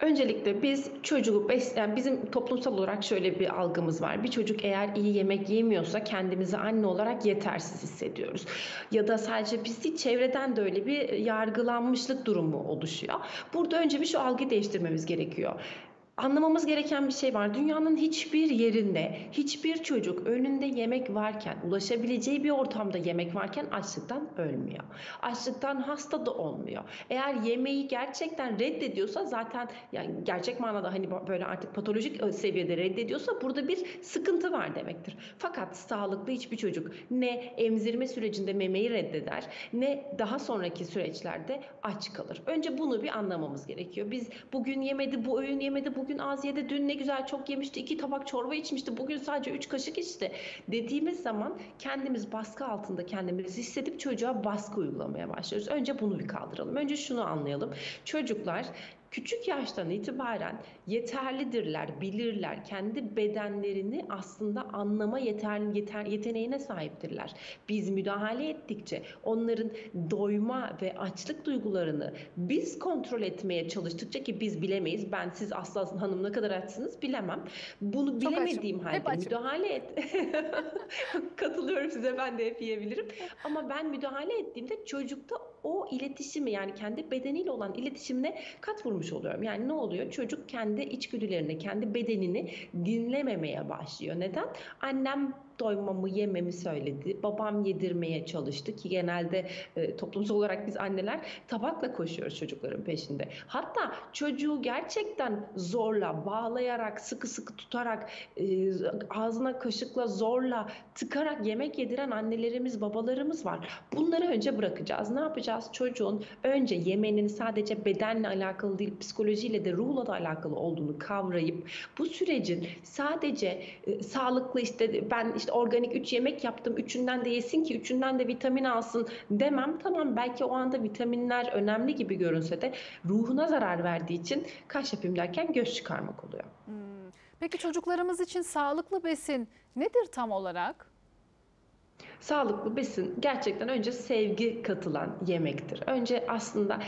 Öncelikle biz çocuğu besleyen bizim toplumsal olarak şöyle bir algımız var. Bir çocuk eğer iyi yemek yemiyorsa kendimizi anne olarak yetersiz hissediyoruz. Ya da sadece biz değil çevreden de öyle bir yargılanmışlık durumu oluşuyor. Burada önce bir şu algıyı değiştirmemiz gerekiyor. Anlamamız gereken bir şey var. Dünyanın hiçbir yerinde, hiçbir çocuk önünde yemek varken, ulaşabileceği bir ortamda yemek varken açlıktan ölmüyor. Açlıktan hasta da olmuyor. Eğer yemeği gerçekten reddediyorsa zaten yani gerçek manada hani böyle artık patolojik e, seviyede reddediyorsa burada bir sıkıntı var demektir. Fakat sağlıklı hiçbir çocuk ne emzirme sürecinde memeyi reddeder ne daha sonraki süreçlerde aç kalır. Önce bunu bir anlamamız gerekiyor. Biz bugün yemedi, bu öğün yemedi, bugün az yedi, dün ne güzel çok yemişti, iki tabak çorba içmişti, bugün sadece üç kaşık içti dediğimiz zaman kendimiz baskı altında kendimizi hissedip çocuğa baskı uygulamaya başlıyoruz. Önce bunu bir kaldıralım. Önce şunu anlayalım. Çocuklar küçük yaştan itibaren yeterlidirler, bilirler. Kendi bedenlerini aslında anlama yeter, yeter, yeteneğine sahiptirler. Biz müdahale ettikçe onların doyma ve açlık duygularını biz kontrol etmeye çalıştıkça ki biz bilemeyiz. Ben siz Aslı Hanım ne kadar açsınız bilemem. Bunu Çok bilemediğim açım, halde müdahale et. Katılıyorum size ben de hep yiyebilirim. Ama ben müdahale ettiğimde çocukta o iletişimi yani kendi bedeniyle olan iletişimine kat vurmuş oluyorum. Yani ne oluyor? Çocuk kendi içgüdülerini, kendi bedenini dinlememeye başlıyor. Neden? Annem doymamı yememi söyledi. Babam yedirmeye çalıştı ki genelde e, toplumsal olarak biz anneler tabakla koşuyoruz çocukların peşinde. Hatta çocuğu gerçekten zorla, bağlayarak, sıkı sıkı tutarak, e, ağzına kaşıkla zorla tıkarak yemek yediren annelerimiz, babalarımız var. Bunları önce bırakacağız. Ne yapacağız? Çocuğun önce yemeğinin sadece bedenle alakalı değil, psikolojiyle de ruhla da alakalı olduğunu kavrayıp bu sürecin sadece e, sağlıklı işte ben işte organik 3 yemek yaptım. Üçünden de yesin ki üçünden de vitamin alsın demem. Tamam belki o anda vitaminler önemli gibi görünse de ruhuna zarar verdiği için kaş yapayım derken göz çıkarmak oluyor. Hmm. Peki çocuklarımız için sağlıklı besin nedir tam olarak? Sağlıklı besin gerçekten önce sevgi katılan yemektir. Önce aslında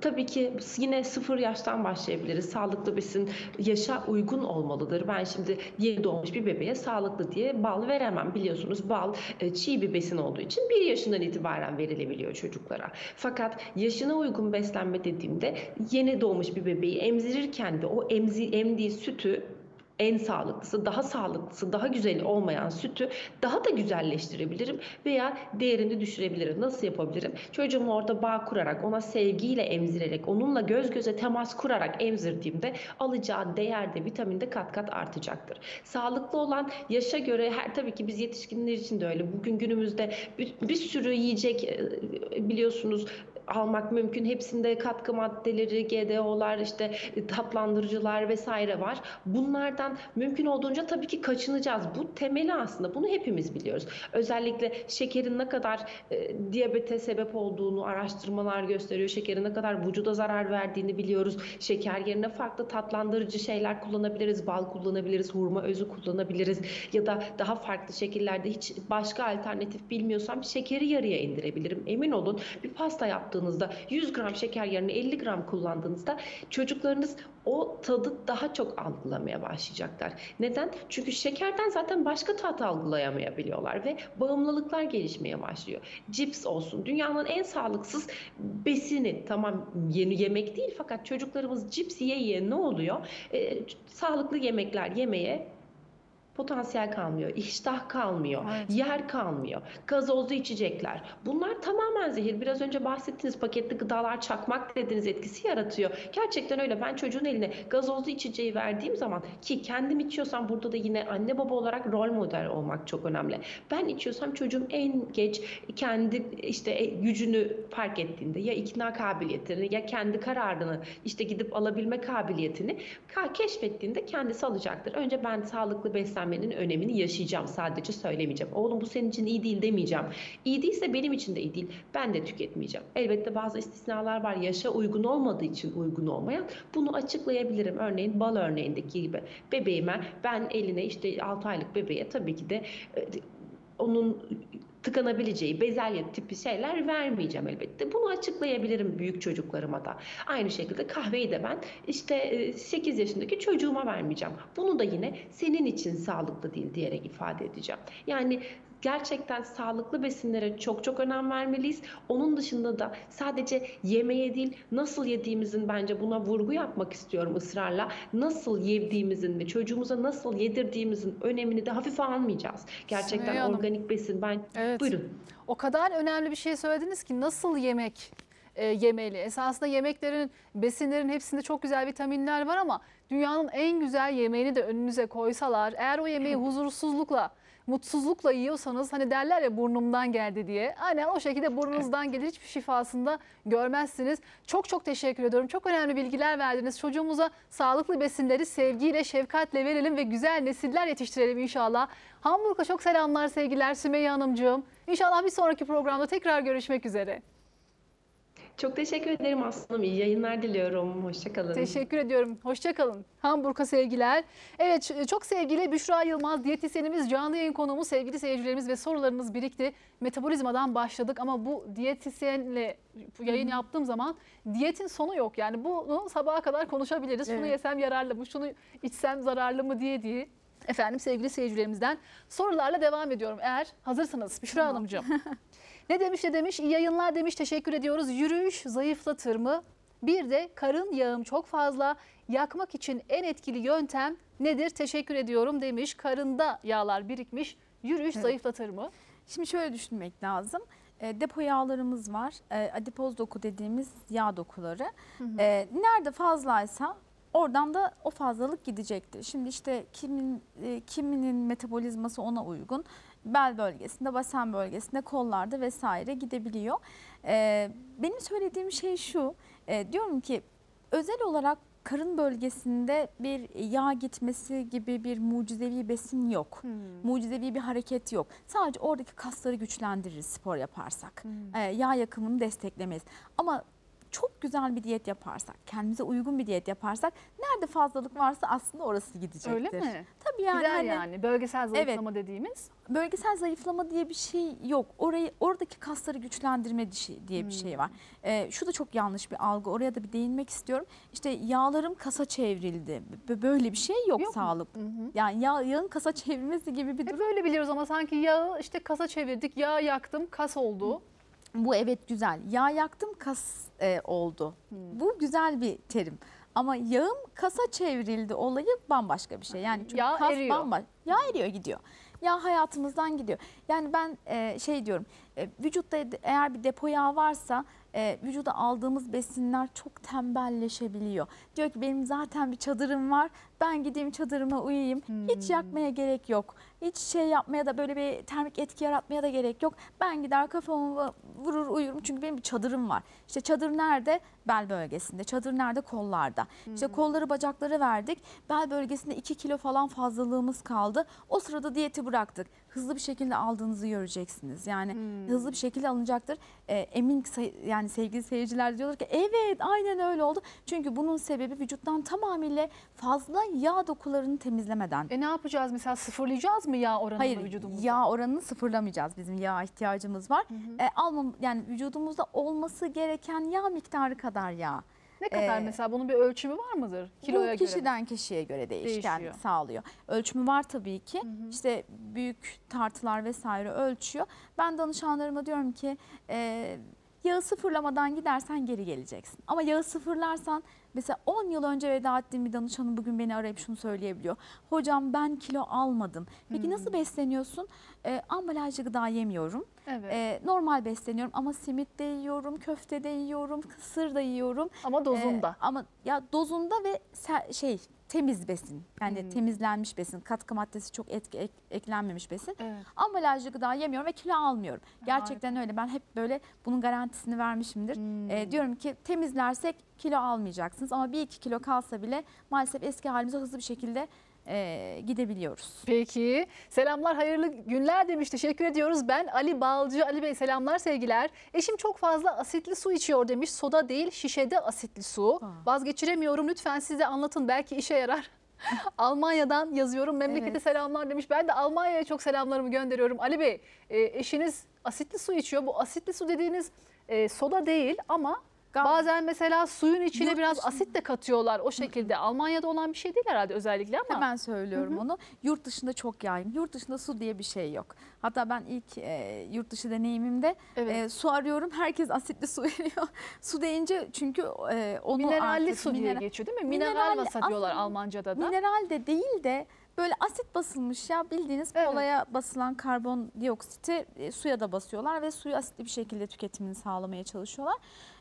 tabii ki yine sıfır yaştan başlayabiliriz. Sağlıklı besin yaşa uygun olmalıdır. Ben şimdi yeni doğmuş bir bebeğe sağlıklı diye bal veremem. Biliyorsunuz bal e, çiğ bir besin olduğu için bir yaşından itibaren verilebiliyor çocuklara. Fakat yaşına uygun beslenme dediğimde yeni doğmuş bir bebeği emzirirken de o emzi, emdiği sütü en sağlıklısı, daha sağlıklısı, daha güzel olmayan sütü daha da güzelleştirebilirim veya değerini düşürebilirim. Nasıl yapabilirim? Çocuğumu orada bağ kurarak, ona sevgiyle emzirerek, onunla göz göze temas kurarak emzirdiğimde alacağı değer de vitamin de kat kat artacaktır. Sağlıklı olan yaşa göre her tabii ki biz yetişkinler için de öyle. Bugün günümüzde bir, bir sürü yiyecek e, biliyorsunuz almak mümkün. Hepsinde katkı maddeleri, GDO'lar, işte tatlandırıcılar vesaire var. Bunlardan mümkün olduğunca tabii ki kaçınacağız. Bu temeli aslında. Bunu hepimiz biliyoruz. Özellikle şekerin ne kadar e, diyabete sebep olduğunu araştırmalar gösteriyor. Şekerin ne kadar vücuda zarar verdiğini biliyoruz. Şeker yerine farklı tatlandırıcı şeyler kullanabiliriz. Bal kullanabiliriz, hurma özü kullanabiliriz ya da daha farklı şekillerde hiç başka alternatif bilmiyorsam şekeri yarıya indirebilirim. Emin olun bir pasta yaptım yaptığınızda 100 gram şeker yerine 50 gram kullandığınızda çocuklarınız o tadı daha çok algılamaya başlayacaklar. Neden? Çünkü şekerden zaten başka tat algılayamayabiliyorlar ve bağımlılıklar gelişmeye başlıyor. Cips olsun. Dünyanın en sağlıksız besini tamam yeni yemek değil fakat çocuklarımız cips yiye yiye ne oluyor? Ee, sağlıklı yemekler yemeye potansiyel kalmıyor, iştah kalmıyor, Evet. yer kalmıyor, gazozlu içecekler. Bunlar tamamen zehir. Biraz önce bahsettiğiniz paketli gıdalar çakmak dediğiniz etkisi yaratıyor. Gerçekten öyle. Ben çocuğun eline gazozlu içeceği verdiğim zaman ki kendim içiyorsam burada da yine anne baba olarak rol model olmak çok önemli. Ben içiyorsam çocuğum en geç kendi işte e, gücünü fark ettiğinde ya ikna kabiliyetini ya kendi kararını işte gidip alabilme kabiliyetini ka- keşfettiğinde kendisi alacaktır. Önce ben sağlıklı beslenmenin önemini yaşayacağım. Sadece söylemeyeceğim. Oğlum bu senin için iyi değil demeyeceğim. İyi değilse benim için de iyi değil. Ben de tüketmeyeceğim. Elbette bazı istisnalar var. Yaşa uygun olmadığı için uygun olmayan. Bunu açıklayabilirim. Örneğin bal örneğindeki gibi. Bebeğime ben eline işte 6 aylık bebeğe tabii ki de e, onun tıkanabileceği bezelye tipi şeyler vermeyeceğim elbette. Bunu açıklayabilirim büyük çocuklarıma da. Aynı şekilde kahveyi de ben işte e, 8 yaşındaki çocuğuma vermeyeceğim. Bunu da yine senin için sağlıklı değil diyerek ifade edeceğim. Yani gerçekten sağlıklı besinlere çok çok önem vermeliyiz. Onun dışında da sadece yemeğe değil nasıl yediğimizin bence buna vurgu yapmak istiyorum ısrarla. Nasıl yediğimizin ve çocuğumuza nasıl yedirdiğimizin önemini de hafife almayacağız. Gerçekten Sümeyye Hanım. organik besin ben Evet. buyurun. O kadar önemli bir şey söylediniz ki nasıl yemek e, yemeli. Esasında yemeklerin, besinlerin hepsinde çok güzel vitaminler var ama dünyanın en güzel yemeğini de önünüze koysalar, eğer o yemeği huzursuzlukla, mutsuzlukla yiyorsanız hani derler ya burnumdan geldi diye. Aynen o şekilde burnunuzdan gelir hiçbir şifasında görmezsiniz. Çok çok teşekkür ediyorum. Çok önemli bilgiler verdiniz. Çocuğumuza sağlıklı besinleri sevgiyle, şefkatle verelim ve güzel nesiller yetiştirelim inşallah. Hamburg'a çok selamlar sevgiler Sümeyye Hanımcığım. İnşallah bir sonraki programda tekrar görüşmek üzere. Çok teşekkür ederim Aslanım. İyi yayınlar diliyorum. Hoşçakalın. Teşekkür ediyorum. Hoşçakalın. Hamburg'a sevgiler. Evet çok sevgili Büşra Yılmaz diyetisyenimiz canlı yayın konuğumuz sevgili seyircilerimiz ve sorularınız birikti. Metabolizmadan başladık ama bu diyetisyenle yayın yaptığım zaman diyetin sonu yok. Yani bunu sabaha kadar konuşabiliriz. Şunu Evet. yesem yararlı mı, şunu içsem zararlı mı diye diye. Efendim sevgili seyircilerimizden sorularla devam ediyorum. Eğer hazırsanız Büşra Hanımcığım. Ne demiş ne demiş? İyi yayınlar demiş. Teşekkür ediyoruz. Yürüyüş zayıflatır mı? Bir de karın yağım çok fazla. Yakmak için en etkili yöntem nedir? Teşekkür ediyorum demiş. Karında yağlar birikmiş. Yürüyüş Evet. zayıflatır mı? Şimdi şöyle düşünmek lazım. E, depo yağlarımız var. E, adipoz doku dediğimiz yağ dokuları. E, nerede fazlaysa oradan da o fazlalık gidecektir. Şimdi işte kimin e, kiminin metabolizması ona uygun. Bel bölgesinde, basen bölgesinde, kollarda vesaire gidebiliyor. E, benim söylediğim şey şu. e, diyorum ki özel olarak karın bölgesinde bir yağ gitmesi gibi bir mucizevi besin yok mucizevi bir hareket yok. Sadece oradaki kasları güçlendiririz spor yaparsak. Ee, yağ yakımını desteklemeyiz. Ama çok güzel bir diyet yaparsak, kendimize uygun bir diyet yaparsak nerede fazlalık varsa aslında orası gidecektir. Öyle mi? Tabii yani, Gider hani yani. Bölgesel zayıflama dediğimiz. bölgesel zayıflama diye bir şey yok. Orayı oradaki kasları güçlendirme diye bir şey var. Ee, şu da çok yanlış bir algı. Oraya da bir değinmek istiyorum. İşte yağlarım kasa çevrildi. Böyle bir şey yok, Yok sağlık. Yani yağ, yağın kasa çevrilmesi gibi bir Hep böyle biliyoruz ama sanki yağı işte kasa çevirdik. Yağ yaktım, kas oldu. Bu evet güzel. Yağ yaktım kas e, oldu. Bu güzel bir terim. Ama yağım kasa çevrildi olayı bambaşka bir şey. Yani çünkü Yağ kas eriyor. bambaşka. Yağ eriyor gidiyor. Yağ hayatımızdan gidiyor. Yani ben e, şey diyorum. e, vücutta eğer bir depo yağ varsa e, vücuda aldığımız besinler çok tembelleşebiliyor. Diyor ki benim zaten bir çadırım var. Ben gideyim çadırıma uyuyayım. Hiç yakmaya gerek yok. Hiç şey yapmaya da böyle bir termik etki yaratmaya da gerek yok. Ben gider kafamı vurur uyurum çünkü benim bir çadırım var. İşte çadır nerede? Bel bölgesinde. Çadır nerede? Kollarda. İşte kolları bacakları verdik. Bel bölgesinde 2 kilo falan fazlalığımız kaldı. O sırada diyeti bıraktık. Hızlı bir şekilde aldığınızı göreceksiniz. Yani hızlı bir şekilde alınacaktır. Ee, emin say- yani sevgili seyirciler diyorlar ki evet aynen öyle oldu. Çünkü bunun sebebi vücuttan tamamıyla fazla yağ dokularını temizlemeden. E ne yapacağız mesela sıfırlayacağız mı yağ oranını Hayır, vücudumuzda? yağ oranını sıfırlamayacağız. Bizim yağ ihtiyacımız var. E, almam yani vücudumuzda olması gereken yağ miktarı kadar yağ. Ne kadar Ee, mesela bunun bir ölçümü var mıdır? Kiloya Bu göre. kişiden kişiye göre değişken Değişiyor. sağlıyor. Ölçümü var tabii ki. İşte büyük tartılar vesaire ölçüyor. Ben danışanlarıma diyorum ki e, yağı sıfırlamadan gidersen geri geleceksin. Ama yağı sıfırlarsan mesela 10 yıl önce veda ettiğim bir danışanım bugün beni arayıp şunu söyleyebiliyor. Hocam ben kilo almadım. Peki nasıl besleniyorsun? E, ambalajlı gıda yemiyorum. Evet. E, normal besleniyorum ama simit de yiyorum, köfte de yiyorum, kısır da yiyorum. Ama dozunda. Ee, ama ya dozunda ve şey temiz besin. Yani Hmm. temizlenmiş besin. Katkı maddesi çok etki, ek- eklenmemiş besin. evet. Ambalajlı gıda yemiyorum ve kilo almıyorum. Gerçekten öyle. Ben hep böyle bunun garantisini vermişimdir. Hmm. Ee, diyorum ki temizlersek kilo almayacaksınız ama bir iki kilo kalsa bile maalesef eski halimize hızlı bir şekilde e, gidebiliyoruz. Peki. Selamlar, hayırlı günler demiş. Teşekkür ediyoruz. Ben Ali Balcı. Ali Bey selamlar, sevgiler. Eşim çok fazla asitli su içiyor demiş. Soda değil, şişede asitli su. Aa. Vazgeçiremiyorum. Lütfen siz de anlatın. Belki işe yarar. Almanya'dan yazıyorum. Memlekete Evet. selamlar demiş. Ben de Almanya'ya çok selamlarımı gönderiyorum. Ali Bey, e, eşiniz asitli su içiyor. Bu asitli su dediğiniz e, soda değil ama Gaz- bazen mesela suyun içine Yurt biraz dışında- asit de katıyorlar. O şekilde. Almanya'da olan bir şey değil herhalde özellikle ama. Hemen söylüyorum onu. Yurt dışında çok yaygın. Yurt dışında su diye bir şey yok. Hatta ben ilk e, yurt dışı deneyimimde Evet. e, su arıyorum. Herkes asitli su veriyor. su deyince çünkü e, onu Mineralli artık su diye geçiyor değil mi? Mineral Mineralli vasa diyorlar aslında Almanca'da da. Mineral de değil de böyle asit basılmış ya bildiğiniz Evet. kolaya basılan karbondioksiti e, suya da basıyorlar ve suyu asitli bir şekilde tüketimini sağlamaya çalışıyorlar.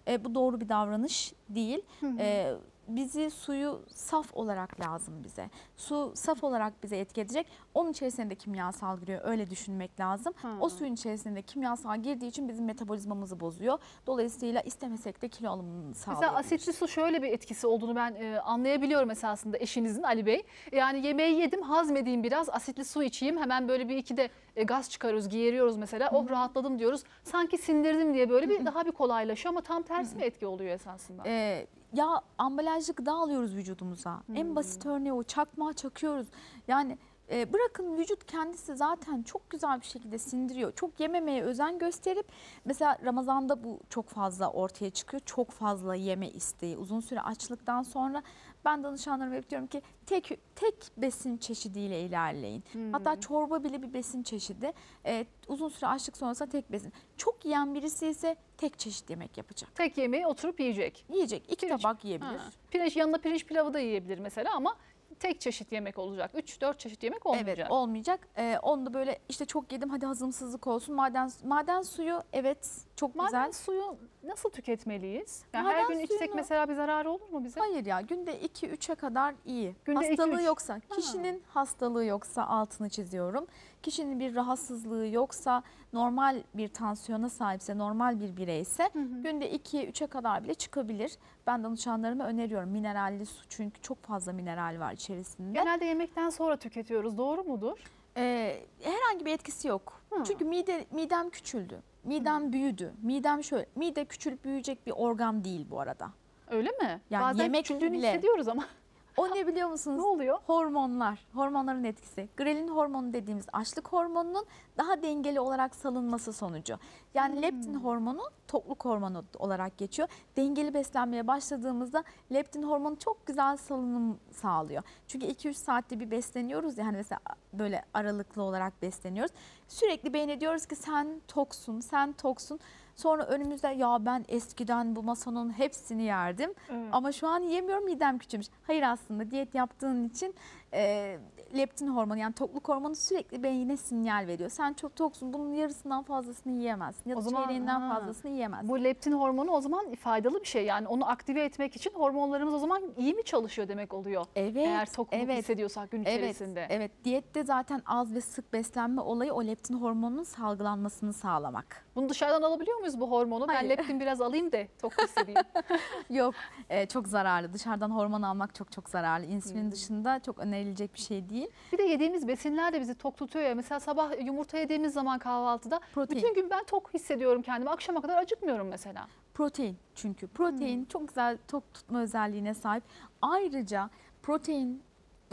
E, bu doğru bir davranış değil. E, bizi suyu saf olarak lazım bize. Su saf olarak bize etki edecek. Onun içerisinde de kimyasal giriyor. Öyle düşünmek lazım. Hı. O suyun içerisinde kimyasal girdiği için bizim metabolizmamızı bozuyor. Dolayısıyla istemesek de kilo alımını sağlıyor. Mesela asitli su şöyle bir etkisi olduğunu ben e, anlayabiliyorum esasında eşinizin Ali Bey. Yani yemeği yedim hazmedeyim biraz asitli su içeyim hemen böyle bir iki de e, gaz çıkarıyoruz giyeriyoruz mesela oh rahatladım diyoruz. Sanki sindirdim diye böyle bir daha bir kolaylaşıyor ama tam tersi bir etki oluyor esasında. Ee, ya ambalajlı gıda alıyoruz vücudumuza. En basit örneği o çakmağı çakıyoruz. Yani e, bırakın vücut kendisi zaten çok güzel bir şekilde sindiriyor. Çok yememeye özen gösterip mesela Ramazan'da bu çok fazla ortaya çıkıyor. Çok fazla yeme isteği. Uzun süre açlıktan sonra ben danışanlarıma hep diyorum ki tek tek besin çeşidiyle ilerleyin. Hatta çorba bile bir besin çeşidi. E, uzun süre açlık sonrasında tek besin. Çok yiyen birisi ise tek çeşit yemek yapacak. Tek yemeği oturup yiyecek. Yiyecek. iki Pirinç. tabak yiyebilir. Ha. Pirinç yanında pirinç pilavı da yiyebilir mesela ama tek çeşit yemek olacak. 3-4 çeşit yemek olmayacak. Evet olmayacak. Ee, onu da böyle işte çok yedim hadi hazımsızlık olsun. Maden maden suyu evet çok Maden güzel. suyu nasıl tüketmeliyiz? Yani Maden her gün içsek suyunu- mesela bir zararı olur mu bize? Hayır ya günde 2-3'e kadar iyi. Günde hastalığı üç. yoksa, kişinin hastalığı yoksa altını çiziyorum. Kişinin bir rahatsızlığı yoksa, normal bir tansiyona sahipse, normal bir bireyse günde 2-3'e kadar bile çıkabilir. Ben danışanlarıma öneriyorum mineralli su çünkü çok fazla mineral var içerisinde. Genelde yemekten sonra tüketiyoruz. Doğru mudur? Ee, herhangi bir etkisi yok. Hı. Çünkü mide midem küçüldü. Midem büyüdü. Midem şöyle. Mide küçülüp büyüyecek bir organ değil bu arada. Öyle mi? Yani Bazen yemek küçüldüğünü bile- hissediyoruz ama O ne biliyor ne musunuz? oluyor? Hormonlar, hormonların etkisi. Grelin hormonu dediğimiz açlık hormonunun daha dengeli olarak salınması sonucu. Yani leptin hormonu tokluk hormonu olarak geçiyor. Dengeli beslenmeye başladığımızda leptin hormonu çok güzel salınım sağlıyor. Çünkü 2-3 saatte bir besleniyoruz ya hani mesela böyle aralıklı olarak besleniyoruz. Sürekli beyne diyoruz ki sen toksun, sen toksun. Sonra önümüzde ya ben eskiden bu masanın hepsini yerdim. Evet. Ama şu an yemiyorum midem küçülmüş. Hayır aslında diyet yaptığın için e, leptin hormonu yani tokluk hormonu sürekli beyine sinyal veriyor. Sen çok toksun bunun yarısından fazlasını yiyemezsin ya O da zaman, çeyreğinden ha. fazlasını yiyemezsin. Bu leptin hormonu o zaman faydalı bir şey. Yani onu aktive etmek için hormonlarımız o zaman iyi mi çalışıyor demek oluyor? evet, Eğer tokluk evet. hissediyorsak gün Evet, içerisinde. evet. Diyette zaten az ve sık beslenme olayı o leptin hormonunun salgılanmasını sağlamak. Bunu dışarıdan alabiliyor muyuz bu hormonu? Ben Hayır. leptin biraz alayım da tok hissedeyim. Yok, e, çok zararlı. Dışarıdan hormon almak çok çok zararlı. İnsülin Hmm. dışında çok önerilecek bir şey değil. Bir de yediğimiz besinler de bizi tok tutuyor ya. Mesela sabah yumurta yediğimiz zaman kahvaltıda Protein. bütün gün ben tok hissediyorum kendimi. Akşama kadar acıkmıyorum mesela. Protein çünkü. Protein çok güzel tok tutma özelliğine sahip. Ayrıca protein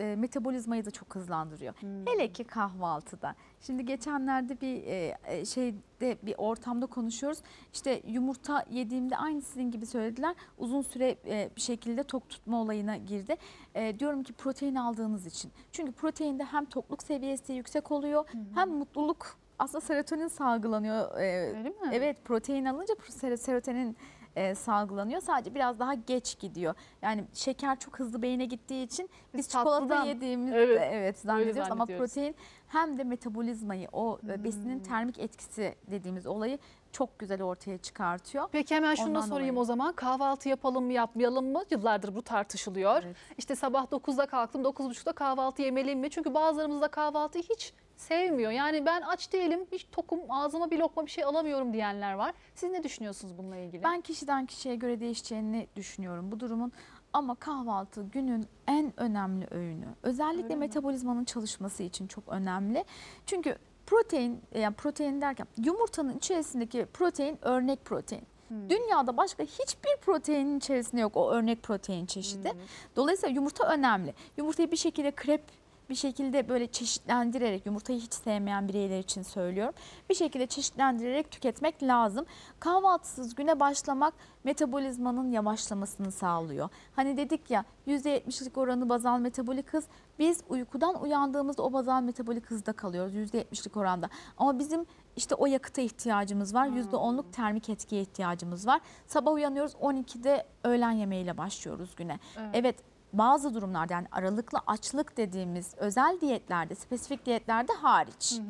e, metabolizmayı da çok hızlandırıyor. Hele ki kahvaltıda. Şimdi geçenlerde bir e, e, şeyde bir ortamda konuşuyoruz. İşte yumurta yediğimde aynı sizin gibi söylediler. Uzun süre e, bir şekilde tok tutma olayına girdi. E, diyorum ki protein aldığınız için. Çünkü proteinde hem tokluk seviyesi yüksek oluyor hem mutluluk aslında serotonin salgılanıyor. E, Öyle mi? Evet protein alınca ser- serotonin e, salgılanıyor. Sadece biraz daha geç gidiyor. Yani şeker çok hızlı beyine gittiği için biz, Biz çikolata tatlıdan- yediğimizde Evet, evet, zannediyoruz ama zannediyoruz. protein hem de metabolizmayı o e, Hmm. besinin termik etkisi dediğimiz olayı çok güzel ortaya çıkartıyor. Peki hemen şunu da Ondan sorayım dolayı. o zaman. Kahvaltı yapalım mı yapmayalım mı? Yıllardır bu tartışılıyor. Evet. İşte sabah 9'da kalktım 9.30'da kahvaltı yemeliyim mi? Çünkü bazılarımız da kahvaltıyı hiç sevmiyor. Yani ben aç değilim, hiç tokum, ağzıma bir lokma bir şey alamıyorum diyenler var. Siz ne düşünüyorsunuz bununla ilgili? Ben kişiden kişiye göre değişeceğini düşünüyorum bu durumun. Ama kahvaltı günün en önemli öğünü. Özellikle Öyle mi? metabolizmanın çalışması için çok önemli. Çünkü protein yani protein derken yumurtanın içerisindeki protein örnek protein. Hmm. Dünyada başka hiçbir proteinin içerisinde yok o örnek protein çeşidi. Dolayısıyla yumurta önemli. Yumurtayı bir şekilde krep bir şekilde böyle çeşitlendirerek yumurtayı hiç sevmeyen bireyler için söylüyorum. Bir şekilde çeşitlendirerek tüketmek lazım. Kahvaltısız güne başlamak metabolizmanın yavaşlamasını sağlıyor. Hani dedik ya %70'lik oranı bazal metabolik hız. Biz uykudan uyandığımızda o bazal metabolik hızda kalıyoruz %70'lik oranda. Ama bizim işte o yakıta ihtiyacımız var. %10'luk termik etkiye ihtiyacımız var. Sabah uyanıyoruz 12'de öğlen yemeğiyle başlıyoruz güne. Evet. Evet bazı durumlarda yani aralıklı açlık dediğimiz özel diyetlerde, spesifik diyetlerde hariç.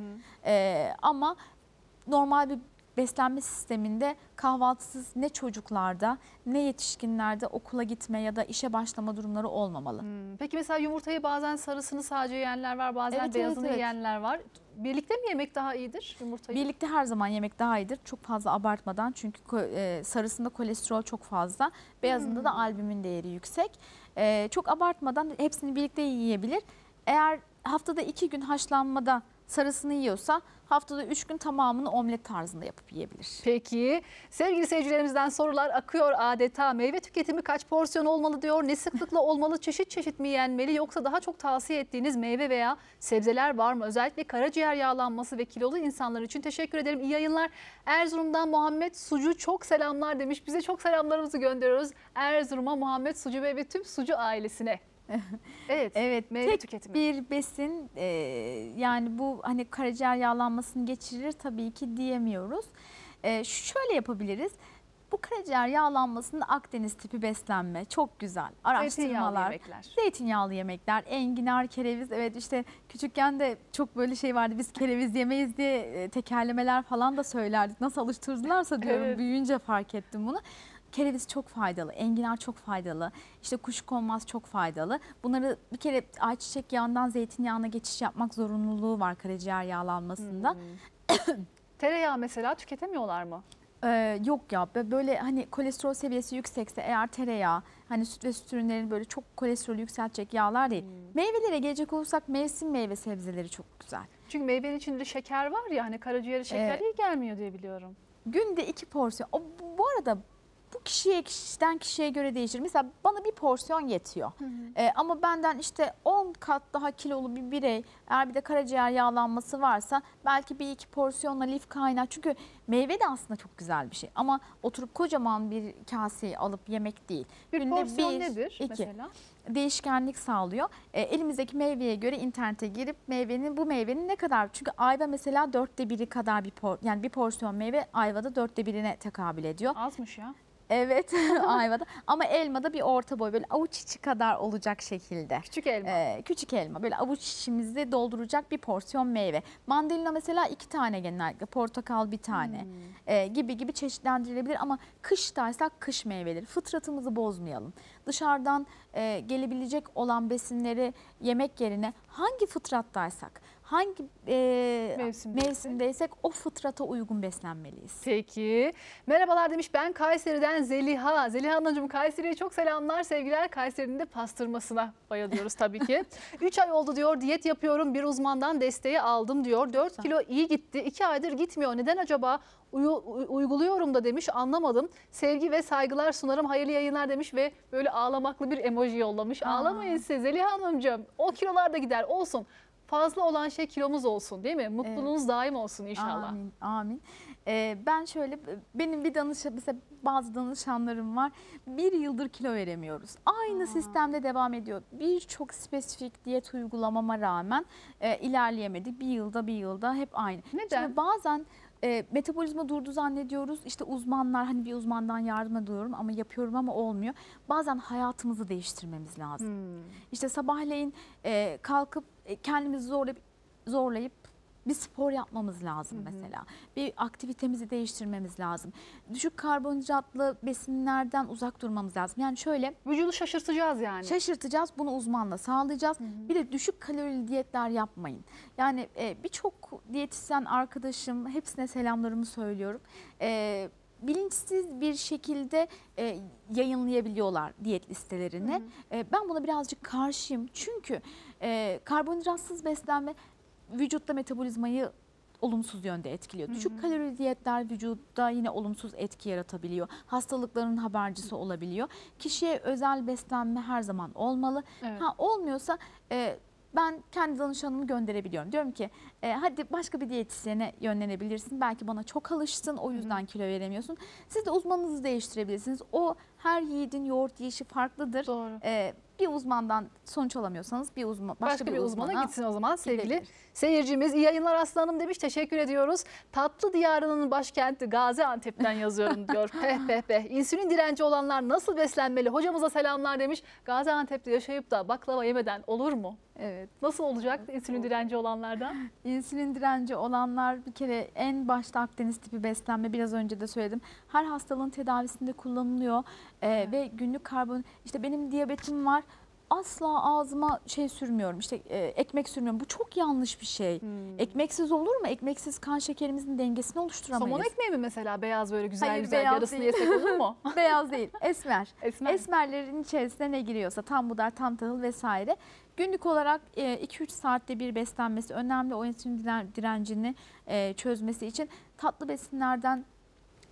Ee, ama normal bir beslenme sisteminde kahvaltısız ne çocuklarda ne yetişkinlerde okula gitme ya da işe başlama durumları olmamalı. Hmm, Peki mesela yumurtayı bazen sarısını sadece yiyenler var, bazen Evet, evet, beyazını evet. yiyenler var. Birlikte mi yemek daha iyidir yumurtayı? Birlikte her zaman yemek daha iyidir. Çok fazla abartmadan çünkü e, sarısında kolesterol çok fazla. Beyazında da albümin değeri yüksek. E, çok abartmadan hepsini birlikte yiyebilir. Eğer haftada iki gün haşlanmada sarısını yiyorsa haftada üç gün tamamını omlet tarzında yapıp yiyebilir. Peki sevgili seyircilerimizden sorular akıyor adeta. Meyve tüketimi kaç porsiyon olmalı diyor. Ne sıklıkla olmalı? Çeşit çeşit mi yenmeli yoksa daha çok tavsiye ettiğiniz meyve veya sebzeler var mı? Özellikle karaciğer yağlanması ve kilolu insanlar için teşekkür ederim. İyi yayınlar. Erzurum'dan Muhammed Sucu çok selamlar demiş. Bize çok selamlarımızı gönderiyoruz. Erzurum'a Muhammed Sucu Bey ve tüm Sucu ailesine. Evet. Evet, meyve tek tüketimi. bir besin e, yani bu hani karaciğer yağlanmasını geçirir tabii ki diyemiyoruz. E, şöyle yapabiliriz. Bu karaciğer yağlanmasında Akdeniz tipi beslenme çok güzel. Zeytinyağlı Araştırmalar. yemekler. Zeytinyağlı yemekler, enginar, kereviz. Evet işte küçükken de çok böyle şey vardı. Biz kereviz yemeyiz diye e, tekerlemeler falan da söylerdik. Nasıl alıştırdılarsa diyorum Evet. büyüyünce fark ettim bunu. Kereviz çok faydalı, enginar çok faydalı, işte kuşkonmaz çok faydalı. Bunları bir kere ayçiçek yağından zeytinyağına geçiş yapmak zorunluluğu var karaciğer yağlanmasında. Tereyağı mesela tüketemiyorlar mı? Ee, yok ya bö- böyle hani kolesterol seviyesi yüksekse eğer tereyağı hani süt ve süt ürünleri böyle çok kolesterolü yükseltecek yağlar değil. Meyvelere gelecek olursak mevsim meyve sebzeleri çok güzel. Çünkü meyvenin içinde şeker var ya hani karaciğere şeker Evet. iyi gelmiyor diye biliyorum. Günde iki porsiyon. O, bu arada bu kişiye kişiden kişiye göre değişir. Mesela bana bir porsiyon yetiyor. Ee, ama benden işte 10 kat daha kilolu bir birey eğer bir de karaciğer yağlanması varsa belki bir iki porsiyonla lif kaynağı. Çünkü meyve de aslında çok güzel bir şey. Ama oturup kocaman bir kaseyi alıp yemek değil. Bir Günde porsiyon bir, nedir iki. mesela? değişkenlik sağlıyor. E, elimizdeki meyveye göre internete girip meyvenin bu meyvenin ne kadar çünkü ayva mesela dörtte biri kadar bir por, yani bir porsiyon meyve ayvada dörtte birine tekabül ediyor. Azmış ya. Evet ayvada ama elmada bir orta boy böyle avuç içi kadar olacak şekilde. Küçük elma. Ee, küçük elma böyle avuç içimizi dolduracak bir porsiyon meyve. Mandalina mesela iki tane genellikle portakal bir tane Ee, gibi gibi çeşitlendirilebilir ama kıştaysak kış meyveleri fıtratımızı bozmayalım. Dışarıdan e, gelebilecek olan besinleri yemek yerine hangi fıtrattaysak hangi e, Mevsimdeysek. mevsimdeysek o fıtrata uygun beslenmeliyiz. Peki. Merhabalar demiş ben Kayseri'den Zeliha. Zeliha Hanımcığım Kayseri'ye çok selamlar sevgiler. Kayseri'nin de pastırmasına bayılıyoruz tabii ki. 3 ay oldu diyor diyet yapıyorum bir uzmandan desteği aldım diyor. 4 kilo iyi gitti 2 aydır gitmiyor. Neden acaba? Uyu- uyguluyorum da demiş anlamadım. Sevgi ve saygılar sunarım hayırlı yayınlar demiş ve böyle ağlamaklı bir emoji yollamış. Aa. Ağlamayın siz Zeliha Hanımcığım o kilolar da gider olsun. Fazla olan şey kilomuz olsun değil mi? Mutluluğunuz daim olsun inşallah. Amin, amin. Ee, ben şöyle, benim bir danışan, mesela bazı danışanlarım var. Bir yıldır kilo veremiyoruz. Aynı Aa. sistemde devam ediyor. Birçok spesifik diyet uygulamama rağmen e, ilerleyemedik. Bir yılda bir yılda hep aynı. Neden? Şimdi bazen e, metabolizma durdu zannediyoruz. İşte uzmanlar hani bir uzmandan yardım ediyorum ama yapıyorum ama olmuyor. Bazen hayatımızı değiştirmemiz lazım. Hmm. İşte sabahleyin e, kalkıp kendimizi zorlayıp zorlayıp bir spor yapmamız lazım Hı hı. mesela. Bir aktivitemizi değiştirmemiz lazım. Düşük karbonhidratlı besinlerden uzak durmamız lazım. Yani şöyle Vücudu şaşırtacağız yani. şaşırtacağız bunu uzmanla sağlayacağız. Hı hı. Bir de düşük kalorili diyetler yapmayın. Yani e, birçok diyetisyen arkadaşım hepsine selamlarımı söylüyorum. E, bilinçsiz bir şekilde e, yayınlayabiliyorlar diyet listelerini. Hı hı. E, ben buna birazcık karşıyım. Çünkü e, karbonhidratsız beslenme vücutta metabolizmayı olumsuz yönde etkiliyor. Hı Düşük kalorili diyetler vücutta yine olumsuz etki yaratabiliyor. Hastalıkların habercisi olabiliyor. Kişiye özel beslenme her zaman olmalı. Evet. Ha olmuyorsa e, ben kendi danışanımı gönderebiliyorum. Diyorum ki e, hadi başka bir diyetisyene yönlenebilirsin. Belki bana çok alıştın o yüzden kilo veremiyorsun. Siz de uzmanınızı değiştirebilirsiniz. O her yiğidin yoğurt yiyişi farklıdır. Doğru. E, bir uzmandan sonuç alamıyorsanız bir uzman başka, Başka, bir, uzmana gitsin o zaman sevgili gidebilir. seyircimiz. İyi yayınlar aslanım demiş. Teşekkür ediyoruz. Tatlı diyarının başkenti Gaziantep'ten yazıyorum diyor. peh peh peh. İnsülin direnci olanlar nasıl beslenmeli? Hocamıza selamlar demiş. Gaziantep'te yaşayıp da baklava yemeden olur mu? Evet. Nasıl olacak insülin direnci olanlardan? İnsülin direnci olanlar bir kere en başta Akdeniz tipi beslenme biraz önce de söyledim. Her hastalığın tedavisinde kullanılıyor Ee, Evet. ve günlük karbon işte benim diyabetim var asla ağzıma şey sürmüyorum işte e, ekmek sürmüyorum bu çok yanlış bir şey. Hmm. Ekmeksiz olur mu? Ekmeksiz kan şekerimizin dengesini oluşturamayız. Somon ekmeği mi mesela beyaz böyle güzel Hayır, güzel yarısını değil. yesek olur mu? Beyaz değil, esmer. Esmer. Esmerlerin içerisine ne giriyorsa tam budar, tam tahıl vesaire. Günlük olarak 2-3 saatte bir beslenmesi önemli. O insülin diren- direncini e, çözmesi için tatlı besinlerden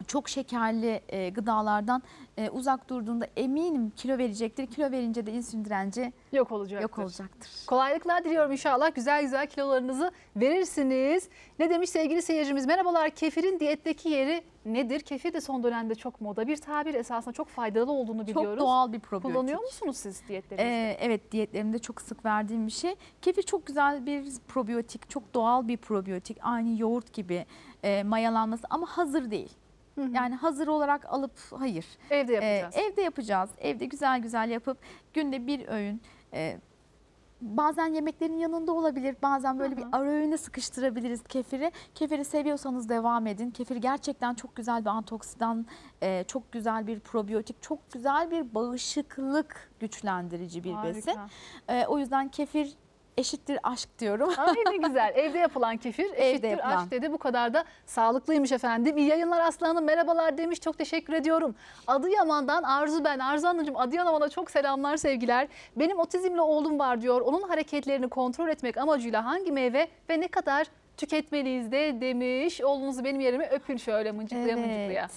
çok şekerli e, gıdalardan e, uzak durduğunda eminim kilo verecektir. Kilo verince de insülin direnci Yok olacak. yok olacaktır. Kolaylıklar diliyorum inşallah. Güzel güzel kilolarınızı verirsiniz. Ne demiş sevgili seyircimiz? Merhabalar. Kefirin diyetteki yeri nedir? Kefir de son dönemde çok moda bir tabir. Esasında çok faydalı olduğunu biliyoruz. Çok doğal bir probiyotik. Kullanıyor musunuz siz diyetlerinizde? Ee, evet diyetlerimde çok sık verdiğim bir şey. Kefir çok güzel bir probiyotik, çok doğal bir probiyotik. Aynı yoğurt gibi e, mayalanması ama hazır değil. Hı hı. Yani hazır olarak alıp hayır. Evde Ee, yapacağız. evde yapacağız. Evde güzel güzel yapıp günde bir öğün. e, bazen yemeklerin yanında olabilir. Bazen böyle hı. bir ara öğüne sıkıştırabiliriz kefiri. Kefiri seviyorsanız devam edin. Kefir gerçekten çok güzel bir antioksidan, e, çok güzel bir probiyotik, çok güzel bir bağışıklık güçlendirici bir besin. Harika. E, o yüzden kefir eşittir aşk diyorum. Ay ne güzel. Evde yapılan kefir eşittir yapılan. aşk dedi. Bu kadar da sağlıklıymış efendim. İyi yayınlar Aslı Hanım. Merhabalar demiş. Çok teşekkür ediyorum. Adıyaman'dan Arzu ben. Arzu Hanımcığım Adıyaman'a çok selamlar sevgiler. Benim otizmli oğlum var diyor. Onun hareketlerini kontrol etmek amacıyla hangi meyve ve ne kadar tüketmeliyiz de demiş. Oğlunuzu benim yerime öpün şöyle mıncıklıya mıncıklıya.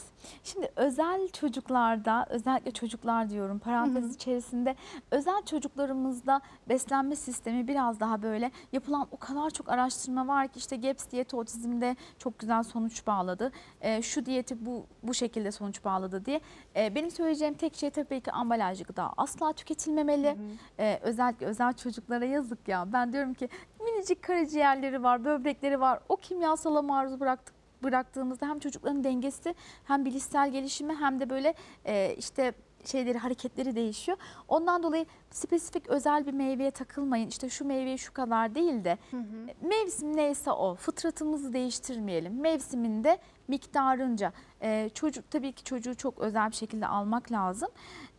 Şimdi özel çocuklarda, özellikle çocuklar diyorum parantez Hı hı. içerisinde özel çocuklarımızda beslenme sistemi biraz daha böyle yapılan o kadar çok araştırma var ki işte GAPS diyeti otizmde çok güzel sonuç bağladı. Ee, şu diyeti bu bu şekilde sonuç bağladı diye. Ee, benim söyleyeceğim tek şey tabii ki ambalajlı gıda asla tüketilmemeli. Ee, özellikle özel çocuklara yazık ya. Ben diyorum ki minicik karaciğerleri var, böbrekleri var. O kimyasala maruz bıraktık bıraktığımızda hem çocukların dengesi hem bilişsel gelişimi hem de böyle e, işte şeyleri hareketleri değişiyor. Ondan dolayı spesifik özel bir meyveye takılmayın. İşte şu meyveye şu kadar değil de Hı hı. mevsim neyse o. Fıtratımızı değiştirmeyelim. Mevsiminde miktarınca. Ee, çocuk tabii ki çocuğu çok özel bir şekilde almak lazım.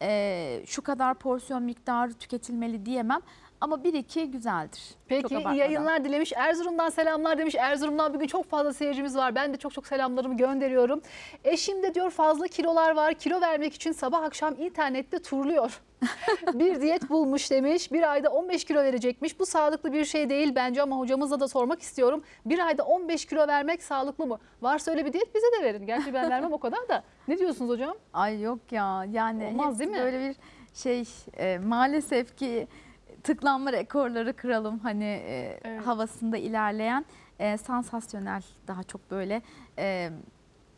Ee, şu kadar porsiyon miktarı tüketilmeli diyemem. Ama bir iki güzeldir. Peki iyi yayınlar dilemiş. Erzurum'dan selamlar demiş. Erzurum'dan bugün çok fazla seyircimiz var. Ben de çok çok selamlarımı gönderiyorum. Eşimde diyor fazla kilolar var. Kilo vermek için sabah akşam internette turluyor. bir diyet bulmuş demiş. Bir ayda 15 kilo verecekmiş. Bu sağlıklı bir şey değil bence ama hocamızla da sormak istiyorum. Bir ayda 15 kilo vermek sağlıklı mı? Varsa öyle bir diyet bize de verin. Gerçi ben vermem o kadar da. Ne diyorsunuz hocam? Ay yok ya yani Olmaz değil mi? böyle bir şey e, maalesef ki tıklanma rekorları kıralım hani e, Evet. havasında ilerleyen e, sansasyonel daha çok böyle e,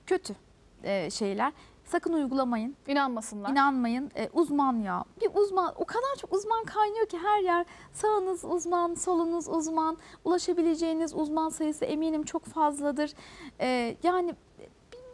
kötü e, şeyler. Sakın uygulamayın, İnanmasınlar. inanmayın. E, uzman ya. Bir uzman o kadar çok uzman kaynıyor ki her yer. Sağınız uzman, solunuz uzman. Ulaşabileceğiniz uzman sayısı eminim çok fazladır. E, yani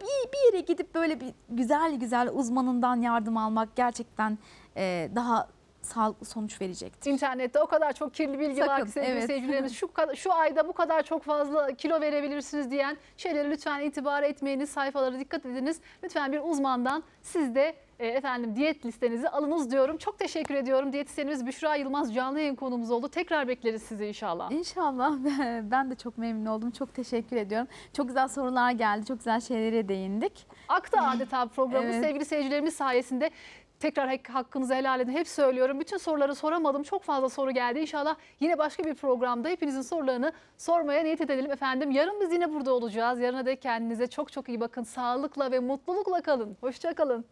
bir, bir yere gidip böyle bir güzel güzel uzmanından yardım almak gerçekten e, daha sağlıklı sonuç verecektir. İnternette o kadar çok kirli bilgi var Sakın, ki sevgili evet. seyircilerimiz şu, şu ayda bu kadar çok fazla kilo verebilirsiniz diyen şeylere lütfen itibar etmeyiniz. Sayfalara dikkat ediniz. Lütfen bir uzmandan siz de e, efendim diyet listenizi alınız diyorum. Çok teşekkür ediyorum. Diyetisyenimiz Büşra Yılmaz canlı yayın konumuz oldu. Tekrar bekleriz sizi inşallah. İnşallah ben de çok memnun oldum. Çok teşekkür ediyorum. Çok güzel sorular geldi. Çok güzel şeylere değindik. Aktı adeta programımız Evet. sevgili seyircilerimiz sayesinde. Tekrar hak- hakkınızı helal edin. Hep söylüyorum. Bütün soruları soramadım. Çok fazla soru geldi. İnşallah yine başka bir programda hepinizin sorularını sormaya niyet edelim efendim. Yarın biz yine burada olacağız. Yarına dek kendinize çok çok iyi bakın. Sağlıkla ve mutlulukla kalın. Hoşça kalın.